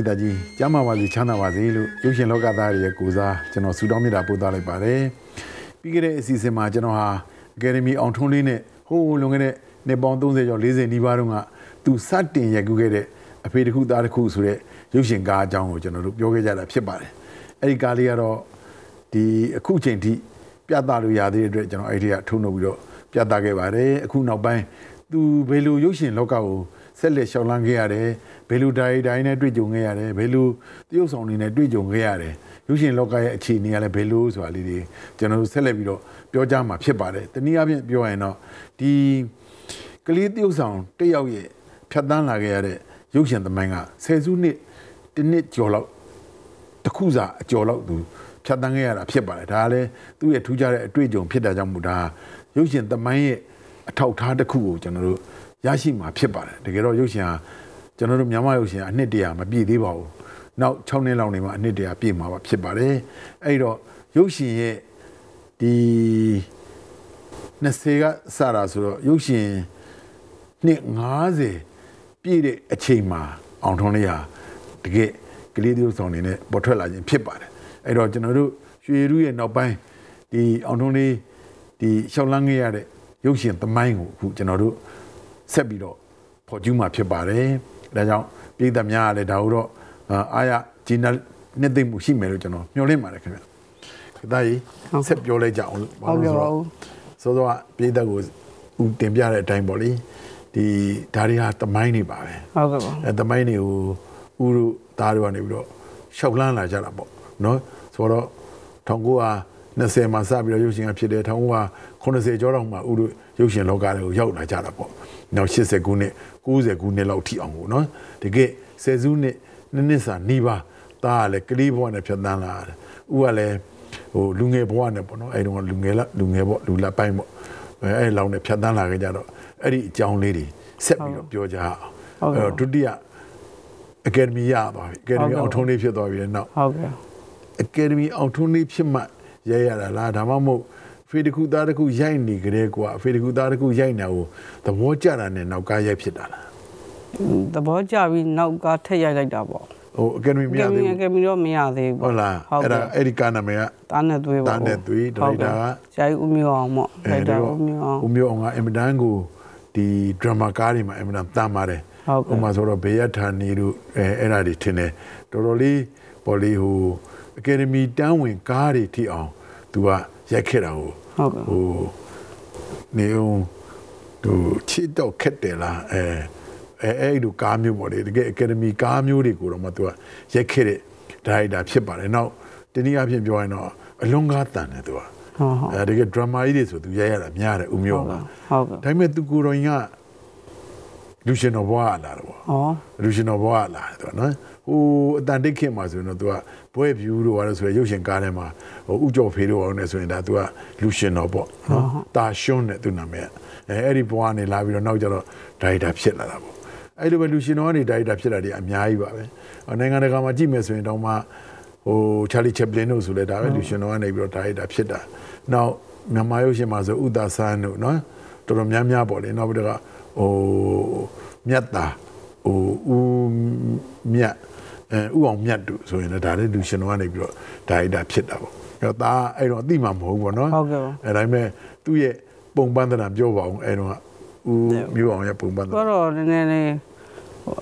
နေတဲ့ပြည်သက်ကြီးကျမ်းမာပါစေချမ်းသာပါစေလို့ရုပ်ရှင်လောကသားတွေရဲ့ကိုစားကျွန်တော်ဆုတောင်းမေတ္တာပို့သလိုက်ပါတယ်ပြီးခဲ့တဲ့အစီအစဉ်မှာကျွန်တော်ဟာအကယ်ဒမီအောင်ထွန်းလေးနဲ့ဟိုးလွန်ခဲ့တဲ့နှစ်ပေါင်း30ကျော်40နီးပါးတုန်းကသူစတင်ရိုက်ကူးခဲ့တဲ့အဖေတစ်ခုသားတစ်ခုဆိုတဲ့ရုပ်ရှင်ကားအကြောင်းကိုကျွန်တော်တို့ပြောခဲ့ကြတာဖြစ်ပါတယ်အဲ့ဒီကားလေးကတော့ဒီအခုချိန်ထိပြသလို့ရသေးတဲ့အတွက်ကျွန်တော်အဲ့ဒီကထုံးနှုတ်ပြီးတော့ပြသခဲ့ပါတယ်အခုနောက်ပိုင်းသူဘယ်လိုရုပ်ရှင်လောကကို ဆက်လက်ရှောင်လန်းခဲ့ရတယ်ဘယ်လိုဒိုင်ဒိုင်နဲ့တွေ့ကြုံခဲ့ရတယ်ဘယ်လိုတရုပ်ဆောင်တွေနဲ့တွေ့ကြုံခဲ့ရတယ်ရုပ်ရှင်လောကရဲ့အခြေအနေကလည်းဘယ်လိုဆိုတာလေးတွေကျွန်တော်တို့ဆက်လက်ပြီးတော့ပြောကြမှာဖြစ်ပါတယ်တနည်းအားဖြင့်ပြောရင်တော့ဒီကလေးတရုပ်ဆောင်တစ်ယောက်ရဲ့ဖြတ်တန်းလာခဲ့ရတဲ့ရုပ်ရှင်သမိုင်းကဆယ်စုနှစ်တစ်နှစ်ကျော်လောက်တစ်ခုစာအကျော်လောက်သူဖြတ်တန်းခဲ့ရတာဖြစ်ပါတယ်ဒါကလည်းသူ့ရဲ့ထူးခြားတဲ့အတွေ့အကြုံဖြစ်တာကြောင့်မို့ဒါရုပ်ရှင်သမိုင်းရဲ့အထောက်ထားတစ်ခုကိုကျွန်တော်တို့ ရရှိမှာဖြစ်ပါတယ်တကယ်တော့ရုပ်ရှင်ဟာကျွန်တော်တို့မြန်မာရုပ်ရှင်အနှစ်တရာမပြည့်သေးပါဘူးနောက်6နှစ်လောက်နေမှအနှစ်တရာပြည့်မှာပါဖြစ်ပါတယ်အဲ့တော့ရုပ်ရှင်ရဲ့ဒီ20ကစတာဆိုတော့ရုပ်ရှင်နှစ်90ပြည့်တဲ့အချိန်မှာအောင်ထွန်းလေးဟာတကယ်ကလေးတယောက်ဆောင်နေနဲ့ပေါ်ထွက်လာခြင်းဖြစ်ပါတယ်အဲ့တော့ကျွန်တော်တို့ရွှေရူးရဲ့နောက်ပိုင်းဒီအောင်ထွန်းလေးဒီရှောက်လန်းခဲ့ရတဲ့ရုပ်ရှင်သမိုင်းကိုအခုကျွန်တော်တို့ ဆက်ပြီးတော့ဖော်ကျူးမှာဖြစ်ပါတယ်ဒါကြောင့်ပြည်သက်များကလည်းဒါတို့တော့အားရဂျင်းနဲ့သိမှုရှိမယ်လို့ကျွန်တော်မျှော်လင့်ပါတယ်ခင်ဗျာခသားကြီးဆက်ပြောလိုက်ကြအောင်ဟုတ်ကဲ့ပါဦးစောစောကပြည်သက်ကိုဦးတင်ပြတဲ့အတိုင်းပေါ့လေဒီဒါတွေဟာသမိုင်းတွေပါပဲဟုတ်ကဲ့ပါအဲသမိုင်းတွေကိုဦးတို့သားတို့ကနေပြီးတော့ရှောက်လန်းလာကြတာပေါ့နော်ဆိုတော့ 1920မှာစပြီးတော့ရုပ်ရှင်ကဖြစ်တယ်1980ကျော်တော့မှဦးတို့ရုပ်ရှင်လောကတွေကိုရောက်လာကြတာပေါ့နောက်80ခုနှစ်90ခုနှစ်လောက်ထိအောင်ကိုနော်တကယ်ဆယ်စုနှစ်နှစ်နှစ်စာနှီးပါသားကလည်းကလေးဘဝနဲ့ဖြတ်သန်းလာတယ်ဦးကလည်းဟိုလူငယ်ဘဝနဲ့ပေါ့နော်အဲတုန်းကလူငယ်ละလူငယ်ပေါ့လူလက်ပိုင်းပေါ့အဲအဲ့လောက်နဲ့ဖြတ်သန်းလာခဲ့ကြတော့အဲ့ဒီအကြောင်းလေးတွေဆက်ပြီးတော့ပြောကြအောင်အဲ့တော့ဒုတိယအကယ်ဒမီရသွားပြီအကယ်ဒမီအောင်ထုံးလေးဖြစ်သွားပြီတဲ့နောက်ဟုတ်ကဲ့အကယ်ဒမီအောင်ထုံးလေးဖြစ်မှ ရဲရတာလားဒါမှမဟုတ်ဖေတခုသားတစ်ခုရိုက်နေကြတဲ့ကွာဖေတခုသားတစ်ခုရိုက်နေတာကိုသဘောကျတာနဲ့နောက်ကရိုက်ဖြစ်တာလားသဘောကျပြီးနောက်ကထက်ရိုက်လိုက်တာပေါ့ဟိုအကယ်ဒမီမရကဲမသေးီဘူးကဲမီတော့မရသေးဘူးဟုတ်လားဟုတ်အဲ့ဒါကဲ့အဲ့ဒီကာနာမည်ကတားနဲ့သွေးပေါ့တားနဲ့သွေးဒါရိုက်တာကဆရာကြီးဦးမျိုးအောင်ပေါ့ဒါရိုက်တာဦးမျိုးအောင်ဦးမျိုးအောင်ကအင်မတန်ကိုဒီဒရမာကားတွေမှာအင်မတန်တမ်းပါတယ်ဟုတ်ကဲ့ဥပမာဆိုတော့ဘေးရဌာနေတို့အဲအဲ့ဒါတွေထင်တယ်တော်တော်လေးပေါ်လေးဟို အကယ်ဒမီတန်းဝင်ကားတွေထိအောင်သူကရိုက်ခဲ့တာဟိုဟုတ်ကဲ့ဟိုနေအောင်သူချစ်တော့ခက်တယ်လားအဲအဲအဲ့ဒီကားမျိုးပေါ့လေတကယ်အကယ်ဒမီကားမျိုးတွေကိုတော့မှသူကရိုက်ခဲ့တဲ့ဒါရိုက်တာဖြစ်ပါတယ်နောက်တနည်းအားဖြင့်ပြောရင်တော့အလွန်ကားတန်တယ်သူကဟုတ်ဟုတ်အဲတကယ်ဒရမာကြီးတွေဆိုသူရိုက်ရတာများတယ်ဦးမျိုးကဟုတ်ကဲ့ဒါပေမဲ့သူကိုယ်တော်ကြီးကလူရှင်တော်ဘွားလာတယ်ပေါ့ဩလူရှင်တော်ဘွားလာတယ်သူကနော်ဟို အတန်တိတ်ခင်မှာဆိုရင်တော့သူကဘွဲဖြူတို့ဘာလို့ဆိုရရုပ်ရှင်ကားထဲမှာဟိုဥကြော်ဖေးတို့အောင်နေဆိုရင်ဒါသူကလူရှင်တော်ပေါ့နော်တာရှွန်းတဲ့သူနာမည်အဲအဲ့ဒီဘွားနေလာပြီးတော့နောက်ကျတော့ဒါရိုက်တာဖြစ်လာတာပေါ့အဲ့လိုပဲလူရှင်တော်ကနေဒါရိုက်တာဖြစ်လာတယ်အများကြီးပါပဲနိုင်ငံတကာမှာကြည့်မယ်ဆိုရင်တော့မှဟိုချာလီချက်ပလင်တို့ဆိုလဲဒါပဲလူရှင်တော်ကနေပြီးတော့ဒါရိုက်တာဖြစ်တာနောက်မြန်မာရုပ်ရှင်မှာဆိုဥဒါဆန်းတို့နော်တော်တော်များများပေါ့လေနောက်ပြီးတော့ဟိုမြတ်တာဟိုဦးမြတ် အဲဥအောင်မြတ်တို့ဆိုရင်လည်းဒါလည်းလူရှင်တော်ကနေပြီးတော့ဒါရိုက်တာဖြစ်တာပေါ့အဲ့တော့ဒါအဲ့တော့အတိမှမဟုတ်ဘူးပေါ့နော်ဟုတ်ကဲ့ပါအဲ့ဒါပေမဲ့သူ့ရဲ့ပုံပန်းသဏ္ဍာန်ပြောပါအောင်အဲ့တော့ကဦးမျိုးအောင်ရဲ့ပုံပန်းသဏ္ဍာန်တော့နည်းနည်းလေးဟို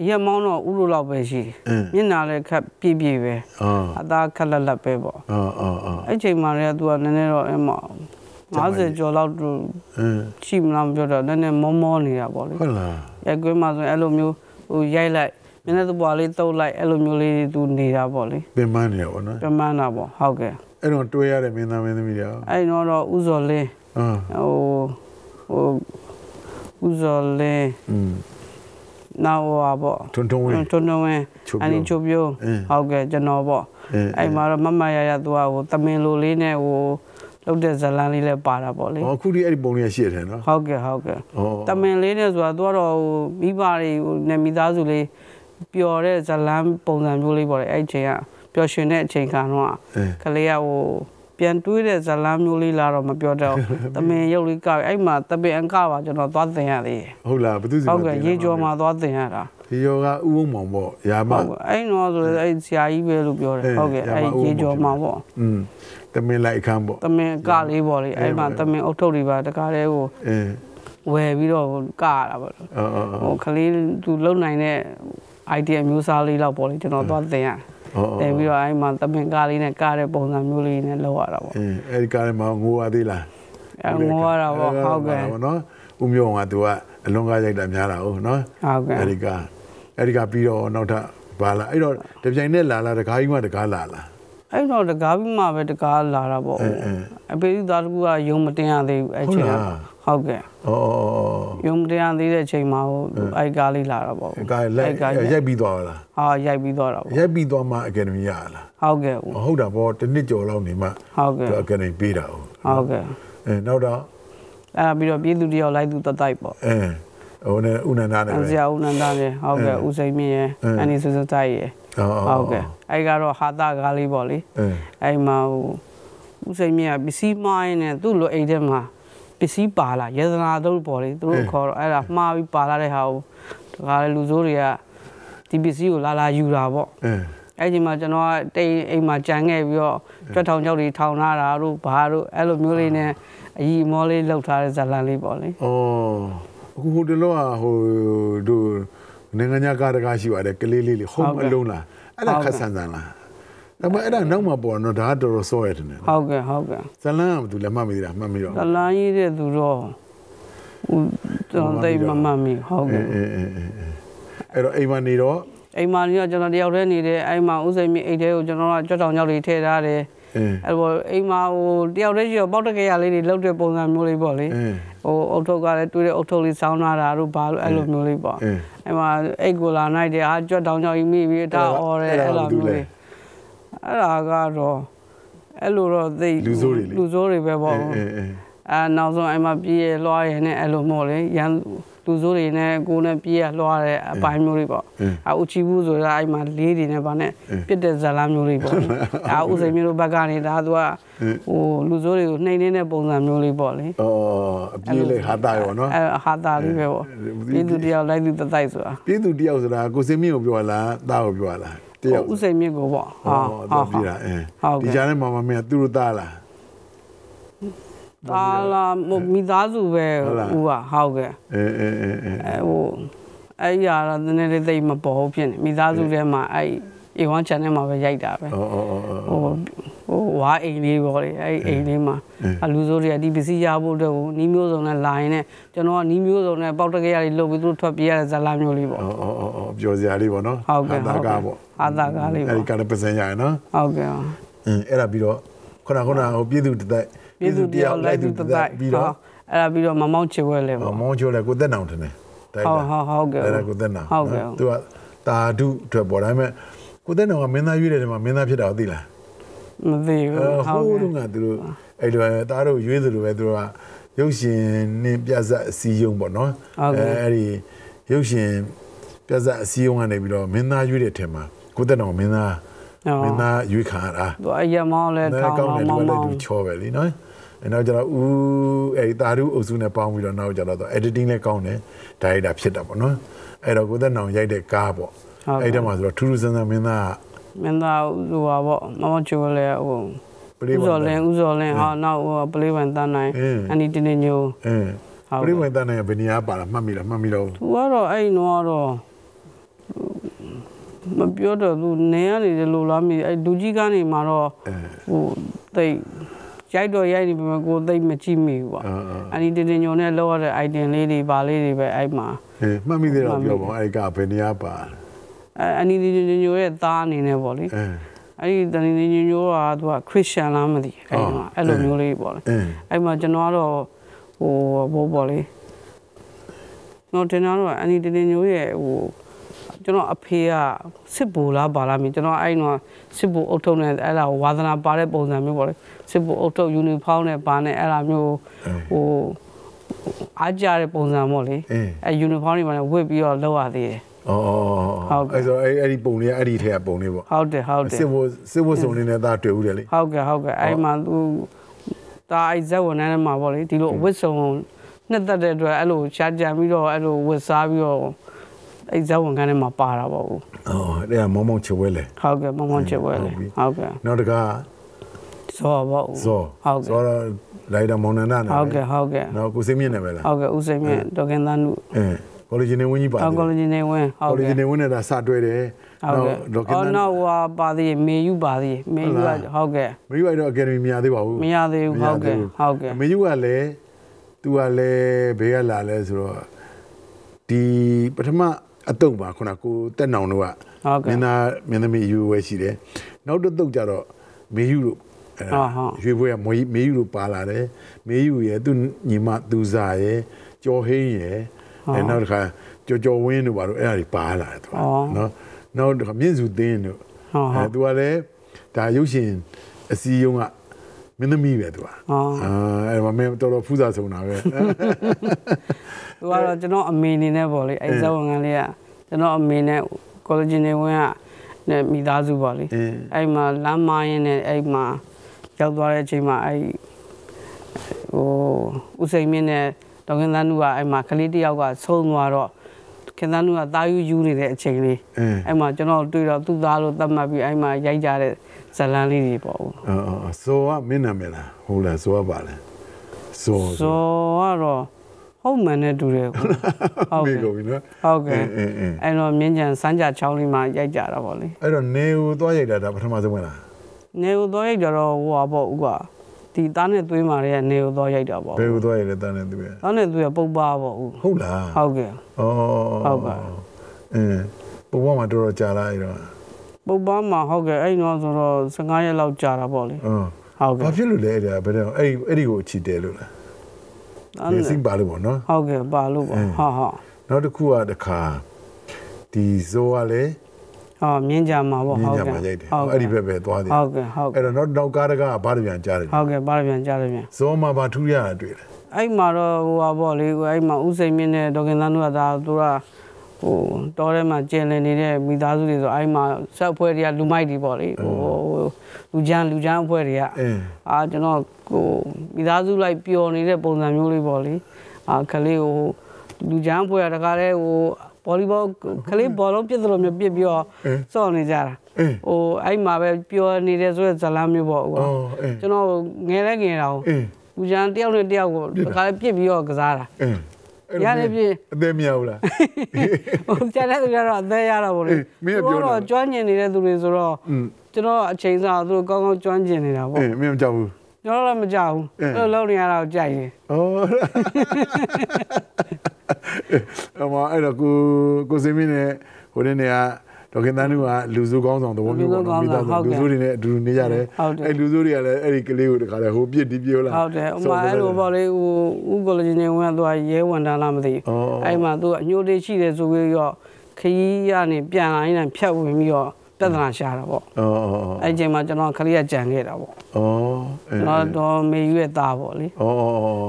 အရက်မောင်းတော့ဥလိုလောက်ပဲရှိအင်းမျက်နာလည်းခက်ပြည့်ပြည့်ပဲအာအသားခက်လက်လက်ပဲပေါ့အာအာအာအဲ့ချိန်မှာလည်းသူကနည်းနည်းတော့အမ50ကျော်လောက်သူအင်းရှိမလားမပြောတော့နည်းနည်းမောမောနေတာပေါ့လေဟုတ်လားရိုက်ကွင်းမှာဆိုရင်အဲ့လိုမျိုးဟိုရိုက်လိုက် မျက်နှာသပွားလေးတုပ်လိုက်အဲ့လိုမျိုးလေးသူနေတာပေါ့လေပင်ပန်းနေရပါတော့ပြမန်းတာပေါ့ဟုတ်ကဲ့အဲ့တော့တွေ့ရတဲ့မင်းသားမင်းသမီးတွေရောအဲ့တော့တော့ဥဇော်လင်းအာဟိုဟိုဥဇော်လင်းอืมနောက်ဟိုပါပေါ့ထွန်းထွန်းဝင်းတွန်းတွန်းဝင်းချိုပြိုးအန်ဒီချိုပြိုးအင်းဟုတ်ကဲ့ကျွန်တော်ပေါ့အင်းအဲ့မှာတော့မမရရသူကဟိုတမင်လိုလေးနဲ့ဟိုလုတ်တဲ့ဇလန်းလေးလည်းပါတာပေါ့လေဟောအခုဒီအဲ့ဒီပုံလေးရှိတယ်နော်ဟုတ်ကဲ့ဟုတ်ကဲ့ဩတမင်လေးနဲ့ဆိုတာသူကတော့ဟိုမိဘတွေဟိုနဲ့မိသားစုလေး ပျော်တဲ့ဇလန်းပုံစံမျိုးလေးပေါ့လေအဲ့အချိန်ကပျော်ရွှင်တဲ့အချိန်ခါတော့အင်းကလေးကဟိုပြန်တွေးတဲ့ဇလန်းမျိုးလေးလာတော့မပြောတော့တမင်ရုပ်လေးကအဲ့မှာတပင်အကပါကျွန်တော်သွားတင်ရသေးတယ်ဟုတ်လားဘယ်သူစီဟုတ်ကဲ့ရေကြော်မှာသွားတင်ရတာရဒီယောကဥုံမောင်ပေါ့ရာမဟုတ်ကဲ့အဲ့တော့ဆိုရင်အဲ့ဆရာကြီးပဲလို့ပြောတယ်ဟုတ်ကဲ့အဲ့ရေကျော်မှာပေါ့อืมတမင်လိုက်အခန်းပေါ့တမင်ကလေးပေါ့လေအဲ့မှာတမင်အုတ်ထုတ်တွေပါတကားလေးကိုအင်းဝယ်ပြီးတော့ကရတာပေါ့အော်အော်ဟိုကလေးသူလုံနိုင်တဲ့ idea မျိုးစားလေးတော့ပေါ့လေကျွန်တော်သွားသင်ရအော်အော်တယ်ပြီးတော့အဲ့မှာတမင်ကားလေးနဲ့ကားတဲ့ပုံစံမျိုးလေးနဲ့လောက်ရတာပေါ့အင်းအဲ့ဒီကားထဲမှာငိုရသေးလားအဲ့ငိုရတာပေါ့ဟုတ်ကဲ့ပေါ့နော်ဦးမျိုးကသူကအလွန်ကားရိုက်တာများတာဟုတ်နော်ဟုတ်ကဲ့အဲ့ဒီကအဲ့ဒီကပြီးတော့နောက်ထပ်ဘာလာအဲ့တော့တပြိုင်နဲ့လာလာတကားကြီးမှတကားလာလာ အဲ့တော့တကားပြီးမှပဲတကားလာတာပေါ့အင်းအင်းအပေသားတကူကယုံမတင်ရသေးဘူးအဲ့ချိန်ကဟုတ်လားဟုတ်ကဲ့ဩဩဩယုံမတင်ရသေးတဲ့ချိန်မှာဟိုအဲ့ကားလေးလာတာပေါ့ဩကားလက်အဲ့ကားရိုက်ပြီးသွားလားဟာရိုက်ပြီးတော့တာပေါ့ရိုက်ပြီးသွားမှအကယ်ဒမီရလားဟုတ်ကဲ့ဟုတ်တာပေါ့တစ်နှစ်ကျော်လောက်နေမှဟုတ်ကဲ့သူအကယ်ဒမီပေးတာဟုတ်ဟုတ်ကဲ့အဲနောက်တော့အဲ့ဒါပြီးတော့ပြည်သူတယောက်လိုက်သူတတိုက်ပေါ့အဲ ဟိုနဲ့ဦးနန္ဒနဲ့ပဲဆရာဦးနန္ဒနဲ့ဟုတ်ကဲ့ဦးစိန်မြင့်ရဲ့အင်းအန်ဒီဆူဆူတိုက်ရဲ့ဩဩဟုတ်ကဲ့အဲ့ကတော့ဟာတာကားလေးပေါ့လေအဲအဲ့မှာဟိုဦးစိန်မြင့်ကပစ္စည်းမိုင်းနဲ့သူ့လိုအိမ်ထဲမှာပစ္စည်းပါလာယေဒနာတို့ပေါ့လေသူတို့ခေါ်တော့အဲ့ဒါမှားပြီးပါလာတဲ့ဟာကိုတခါလေလူစိုးတွေကဒီပစ္စည်းကိုလာလာယူတာပေါ့အဲအဲ့ဒီမှာကျွန်တော်ကတိတ်အိမ်မှာကြံခဲ့ပြီးတော့ကြွက်ထောင်ကြောက်တွေထောင်ထားတာတို့ဘာတို့အဲ့လိုမျိုးလေးနဲ့အကြီးအမောလေးလှုပ်ထားတဲ့ဇာလန်လေးပေါ့လေဩ အခုဟိုတလောကဟိုတို့နိုင်ငံညာကားတကားရှိပါတယ်ကလေးလေးလေးဟုံးအလုံးလားအဲ့ဒါခက်ဆန်ဆန်လားဒါပေမဲ့အဲ့ဒါနောက်မှပေါ်တော့ဒါကတော်တော်စောရတယ်နဲ့ဟုတ်ကဲ့ဟုတ်ကဲ့ဇလန်းကဘူးလည်းမှတ်မိသေးတာမှတ်မိတော့ဇာလန်ကြီးတဲ့သူတော့ဟိုကျွန်တော်တိတ်မမှတ်မိဟုတ်အဲကဲ့အဲအဲအဲအဲ့တော့အိမ်မှာနေတော့အိမ်မှာကြီးကကျွန်တော်တယောက်တည်းနေတယ်အဲ့မှာဥစိန်မြင့်အိတ်ထဲကိုကျွန်တော်ကကြွက်ထောင်ကြောက်တွေထည့်ထားတယ် အဲအဲ့ပေါ်အိမ်မှာဟိုတယောက်တည်းရှိတော့ပေါက်တကယ်ရလေးတွေလှုပ်တဲ့ပုံစံမျိုးလေးပေါ့လေအဲဟိုအုတ်ထုတ်ကလည်းတွေ့တဲ့အုတ်ထုတ်လေးစောင်းလာတာတို့ဘာလို့အဲ့လိုမျိုးလေးပေါ့အဲအဲ့မှာအိတ်ကိုလာနိုင်တယ်ဟာကြွက်တောင်ကြောင်ကြီးမိပြီးဒါအော်တယ်အဲ့လိုမျိုးလေးအဲ့ဒါကတော့အဲ့လိုတော့သိလူဆိုးတွေလေလူဆိုးတွေပဲပေါ့အဲအဲအဲနောက်ဆုံးအဲ့မှာပြေးရလွှားရနဲ့အဲ့လိုမို့လေရန် လူဆိုးတွေနဲ့ကိုယ်နဲ့ပြေးရလွှားတဲ့အပိုင်းမျိုးတွေပေါ့အဲဥချီဘူးဆိုတာအဲ့မှာလေးတွေနဲ့ဗာနဲ့ပြစ်တဲ့ဇာလမ်းမျိုးတွေပေါ့အဲဥစိန်မျိုးတို့ဘက်ကနေဒါသူကဟိုလူဆိုးတွေကိုနှိမ့်နေတဲ့ပုံစံမျိုးလေးပေါ့လေအော်အပြေးလေးဟာတာရောနော်အဲဟာတာလေးပဲပေါ့ပြည်သူတယောက်လိုက်သူတတိုက်ဆိုတာပြည်သူတယောက်ဆိုတာကိုစင်မင်းကိုပြောလားတာကိုပြောလားတယောက်ဥစိန်မြင့်ကိုပေါ့ဟောတော့ပြည်တာအဲဟုတ်ကဲ့ဒီကြားထဲမှာမမင်းသူတို့တာလား ဒါလာမိသားစုပဲဟုတ်လားဦးကဟုတ်ကဲ့အဲအဲအဲအဲအဲဟိုအဲ့ရတော့နည်းနည်းလေးသိပ်မပေါ်ဘူးဖြစ်နေမိသားစုထဲမှာအဲ့အေဝမ် channel မှာပဲရိုက်တာပဲအော်အော်အော်ဟိုဟိုဝါအိမ်လေးပေါ့လေအဲ့အိမ်လေးမှာအလူစိုးတွေကဒီပစ္စည်းရဖို့အတွက်ကိုနီးမျိုးစုံနဲ့လာရင်နဲ့ကျွန်တော်ကနီးမျိုးစုံနဲ့ပေါက်တကရလေးလှုပ်ပြီးသူတို့ထွက်ပြေးရတဲ့ဇာလာမျိုးလေးပေါ့အော်အော်အော်ပြောစရာလေးပေါ့နော်ဟုတ်ကဲ့ဟာဟုတ်တာကဲ့ကပေါ့ဟာတာကားလေးအဲ့ပေါ့ဒီကလည်းပစံရရနော်ဟုတ်ကဲ့အင်းအဲ့ဒါပြီးတော့ခုနကခုနဟိုပြည်သူတသက် ပြည်သူတယောက်လိုက်သူတတိုက်ပြီးတော့အဲ့ဒါပြီးတော့မမောင်းချစ်ဝဲလဲပေါ့မောင်ချိုးလည်းကိုသက်နောင်ထင်တယ်တိုက်ဟုတ်တာဟုတ်ဟုတ်ကဲ့အဲ့ဒါကိုသက်နောင်ဟုတ်ကဲ့သူကတာဒုအတွက်ပေါ်ဒါပေမဲ့ကိုသက်နောင်ကမင်းသားရွေးတယ်ဒီမှာမင်းသားဖြစ်တာကိုသိလားမသိဘူးအဲဟုတ်ဟိုးကဲ့တော့ကသူတို့အဲ့လိုတားတို့ရွေးသလိုပဲသူတို့ကရုပ်ရှင်နဲ့ပြဇက်အစည်းအရုံးပေါ့နော်ဟုတ်ကဲ့အဲ့ဒီရုပ်ရှင်ပြဇက်အစည်းအရုံးကနေပြီးတော့မင်းသားရွေးတဲ့အထက်မှာကိုသက်နောင်မင်းသားဟုတ် မင်းသားရွေးခံရတာသူအရက်မောင်းလဲအဲထောင်းကောင်းမောတယ်င်းသူကလည်းမောင်းသူချောပဲလीနော်အဲနောက်ကျတော့ဦးအဲဒီတာရုအုပ်စုနဲ့ပေါင်းပြီးတော့နောက်ကျတော့ editing လည်းကောင်းတယ်ဒါရိုက်တာဖြစ်တာပေါ့နော်အဲ့တော့ကိုသက်နောင်ရိုက်တဲ့ကားပေါ့အဲ့ဒီမှာဆိုတော့ထူးထူးဆန်းဆန်းမင်းသားမင်းသားဟိုပါပေါ့မမောင်းချစ်ဝဲလဲဟိုပရိဥဝဇော်တလင်းဥဇော်လင်းဟာနောက်ဟိုပလေးဝန်တန်းနိုင်အင်းအန်ဒီတင်းနေညိုအင်းဟုတ်ပရိဝတနဲ့ဘယ်နေရာပါလားမှတ်မိလားမှတ်မိတော့သူကတော့အဲ့နော်ကတော့ မပြောတော့သူနေရနေတယ်လို့လားမသိအဲ့လူကြီးကနေမှာတော့အဲဟိုတိတ်ရိုက်တော့ရိုက်နေပြီမကိုသိတ်မကြည့်မိဘူးပေါ့အာအာအန်ဒီတင်းနေညိုနဲ့လောက်ရတဲ့ item လေးတွေပါလေးတွေပဲအဲ့မှာအဲမှတ်မိသေးတော့ပြောပါဦးအဲ့ဒီကဘယ်နေရာပါအဲအန်ဒီတင်းနေညိုရဲ့သားအနေနဲ့ပေါ့လေအဲအဲ့ဒီတင်းနေညိုကသူကခရစ်ယာန်လားမသိအဲ့မှာအဲ့လိုမျိုးလေးပေါ့လေအင်းအဲ့မှာကျွန်တော်ကတော့ဟိုဘောပေါ့လေတော့တင်တော့အန်ဒီတင်ညိုရဲ့ဟို ကျွန်တော်အဖေကစစ်ဘူလားပါလားမင်းကျွန်တော်အဲ့တော့စစ်ဘူအုတ်ထုံနဲ့အဲ့ဒါဝါသနာပါတဲ့ပုံစံမျိုးပေါ့လေစစ်ဘူအုတ်ထုံယူနီဖောင်းနဲ့ပါနဲ့အဲ့ဒါမျိုးဟိုအားကြတဲ့ပုံစံပေါ့လေအင်းအဲ့ယူနီဖောင်းတွေမှာဝတ်ပြီးတော့လောက်ရသေးတယ်အော်ဟုတ်ကဲ့အဲ့ဆိုအဲ့အဲ့ဒီပုံလေးကအဲ့ဒီထဲကပုံလေးပေါ့ဟုတ်တယ်ဟုတ်တယ်စစ်ဖို့စစ်ဖို့စုံလေးနဲ့သားတွေ့ဦးတယ်လေဟုတ်ကဲ့ဟုတ်ကဲ့အဲ့မှာသူဒါအဲ့ဇက်ဝန်ထမ်းထဲမှာပေါ့လေဒီလိုအဝတ်စုံနှစ်သက်တဲ့အတွက်အဲ့လိုရှားကြံပြီးတော့အဲ့လိုဝတ်စားပြီးတော့ အဲ့ဇက်ဝန်ခန်းထဲမှာပါတာပေါ့ဦးအော်တဲ့ကမောင်မောင်ချဝဲလေဟုတ်ကဲ့မောင်မောင်ချစ်ဝဲလေဟုတ်ပြီဟုတ်ကဲ့နောက်တကဇောပေါ့ဦးဇောဟုတ်ကဲ့ဇောတော့လိုက်တာမောင်နန္ဒနဲ့ဟုတ်ကဲ့ဟုတ်ကဲ့နောက်ကိုစင်းမြင့်နေပဲလားဟုတ်ကဲ့ဦးစိန်မြင့်ဒေါခင်သန်းနုအဲကောလိဂျနေဝင်းကြီးပါအော်ကောလိဂျနေဝင်ဟုကောတ်လိကဲ့ဂျနေဝင်းနဲ့ဒါစတွဲတယ်ဟုတ်ကဲ့ဒေါခင်အော်သန်းနောက်ဟွာပါသေးတယ်မေယူပါသေးတယ်မေယူကဟုတ်ကဲ့မယူရတော့အကယ်ဒမီမရသေးပါဘူးမရသေးဘူးဟုတ်ကဲ့ဟုတ်ကဲ့မယူကလည်း तू ကလည်းဘေးကလာလဲဆိုတော့ဒီပထမ အတုံပါခုနကိုတက်နောင်တို့ကဟုတ်မကဲ့င်းသားမင်းသမီးယူဝဲရှိတယ်နောက်တစ်တုတ်ကြတော့မေယူတို့အဲဒါဟုတ်ဟုတ်ရွေပွဲကမေမေယူတို့ပါလာတယ်မေယူရဲ့သူညီမသူစားရဲ့ကျော်ဟင်းရဲ့အဲနောက်တစ်ခါကျော်ကျော်ဝင်းတို့ပါတော့အဲ့ဒါတွေပါလာတယ်သူကအော်နော်နောက်တစ်ခါမြင့်စုသင်းတို့ဟုတ်ဟုတ်အဲသူကလည်းဒါရုပ်ရှင်အစည်းအရုံးက မင်းသမီးပဲသူကအော်အာအဲ့ဒါမင်းတော်တော်ဖူးစာဆုံးတာပဲသူကတော့ကျွန်တော်အမေအနေနဲ့ပေါ့လေအဲ့ဇက်ဝန်ခန်းလေးကကျွန်တော်အမေနဲ့ကောလိဂျနေဝင်ကနဲ့မိသားစုပေါ့လေအင်းအဲ့မှာလမ်းမရင်းနဲ့အဲ့မှာရောက်သွားတဲ့အချိန်မှာအဲ့ဟိုဦးစိန်မြင့်နဲ့ဒေါခင်သန်းနုကအဲ့မှာကလေးတစ်ယောက်ကဆုံးသွားတော့ခင်သန်းနုကတာယူယူနေတဲ့အချိန်လေးအင်းအဲ့မှာကျွန်တော်တွေ့တော့သူ့သားလို့သတ်မှတ်ပြီးအဲ့မှာရိုက်ကြတဲ့ ဇလန်းလေးတွေပေါ့ဦးအော်အော်ဆိုကမင်းနာမည်လားဟုတ်လားဆိုကပါလဲဆိုဆိုတော့ဟုတ်မှန်နဲ့တူတယ်ကိုဟုတ်မေကဲ့ကုန်ပြီနော်ဟုတ်ကဲ့အင်းအင်းအဲ့တော့မြင်းကြံစမ်းကြချောင်းလေးမှာရိုက်ကြတာပေါ့လေအဲ့တော့နေဦးသွားရိုက်တာဒါပထမဆုံးပဲလားနေဦးတော့ရိုက်ကြတော့ဟိုပါပေါ့ဦးကဒီသားနဲ့သွေးမာတွေကနေဦးတော့ရိုက်တာပေါ့ဘယ်ဦးသွားရိုက်လဲတန်းနေသူပဲသားနဲ့သွေးကပုတ်ပါပေါ့ဦးဟုတ်လားဟုတ်ကဲ့ဩဟုတ်ကဲ့အင်းဘဘမှာတော်တော်ကြာလာအဲ့တော့ ပုတ်ပါမှာဟုတ်ကဲ့အဲ့တော့ဆိုတော့15ရက်လောက်ကြာတာပေါ့လေအော်ဟုတ်ဘာကဲ့ဖြစ်လို့လဲအဲ့ဒါဘယ်တော့အဲ့ဒီအဲ့ဒီကိုချီတယ်လို့လားသားဒီနဲ့စိတ်ပါလို့ပေါ့နော်ဟုတ်ကဲ့ပါလို့ပေါ့အင်းဟာဟာနောက်တစ်ခုကတခါဒီဇိုကလည်းဟာမြင်းကြံမှာပေါ့မြဟုင်းတ်ကြကဲ့မှာရိုက်တယ်ဟုတ်အဲ့ဒီကဲ့ဘက်ပဲသွားတယ်ဟုတ်ကဲ့ဟုတ်ကဲ့အဲ့တော့နောက်နောက်ကားတကားကဘာတပြန်ကြားတယ်ဟုတ်ကဲ့ပါပြန်ကြားတယ်ပြန်ဇောမှာဘာထူးရတာတွေ့တယ်အဲ့မှာတော့ဟိုပါပေါ့လေကိုအဲ့မှာဥစိန်မြင့်နဲ့ဒေါခင်သန်းတို့ကဒါသူက ဟိုတောထဲမှာကျင်လည်နေတဲ့မိသားစုတွေဆိုအဲ့မှာဆက်အဖွဲ့တွေကလူမိုက်တွေပေါ့လေဟိုလူချမ်းလူချမ်းအဖွဲ့တွေကအင်းအာကျွန်တော်ကိုမိသားစုလိုက်ပျော်နေတဲ့ပုံစံမျိုးလေးပေါ့လေအာကလေးကိုလူချမ်းအဖွဲ့ကတကားလဲဟိုဗောလီဘောကလေးဘောလုံးပြစ်တယ်လို့မျိုးပြစ်ပြီးတော့စော့နေကြတာအင်းဟိုအဲ့မှာပဲပျော်နေတယ်ဆိုတဲ့ဇာတ်လမ်းမျိုးပေါ့ဟိုအော်အင်းကျွန်တော်ငယ်လဲငယ်တာဟိုအင်းလူချမ်းတယောက်နဲ့တယောက်ကိုတခါလေးပြစ်ပြီးတော့ကစားတာအင်း ရတယ်ပြည့်အသေးမရဘူးလားဟိုကျန်တဲ့သူတွေကတော့အသေးရတာပေါ့လေအေးမင်းကပြောတာတော့ကျွမ်းကျင်နေတဲ့သူတွေဆိုတော့อืมကျွန်တော်အချိန်စားသူတို့ကောင်းကောင်းကျွမ်းကျင်နေတာပေါ့အင်းမင်းမကြောက်ဘူးကျွန်တော်လည်းမကြောက်ဘူးအေးအဲ့လိုလုပ်နေရတာကိုကြိုက်တယ်ဩအမအဲ့တော့ကိုကိုစင်းမင်းနဲ့ဟိုနေ့နေက ဒေါက်ခင်တန်းတို့ကလူစုကောင်းဆောင်သဘောမျိုးပေါ့နော်မိသားစုလူစုတွေနဲ့အတူတူနေကြတယ်အဲ့လူစုတွေကလည်းအဲ့ဒီကလေးကိုတခါလဲဟိုပြစ်တီးပြောလာဟုတ်တယ်ဥမာအဲ့လိုပေါ့လေဟိုဥက္ကလကြီးနေဝင်ကသူကရဲဝန်တန်းလားမသိဘူးအဲ့မှာသူကအညိုတေးရှိတယ်ဆိုပြီးတော့ခရီးရနေပြန်လာရင်ဖြတ်ဝင်ပြီးတော့ ပြဿနာရှာတာပေါ့ဩဩဩအဲ့ဒီအချိန်မှာကျွန်တော်ခလေးကကြံခဲ့တာပေါ့ဩကျွန်တော်တော့မေယူရဲ့သားပေါ့လေဩဩ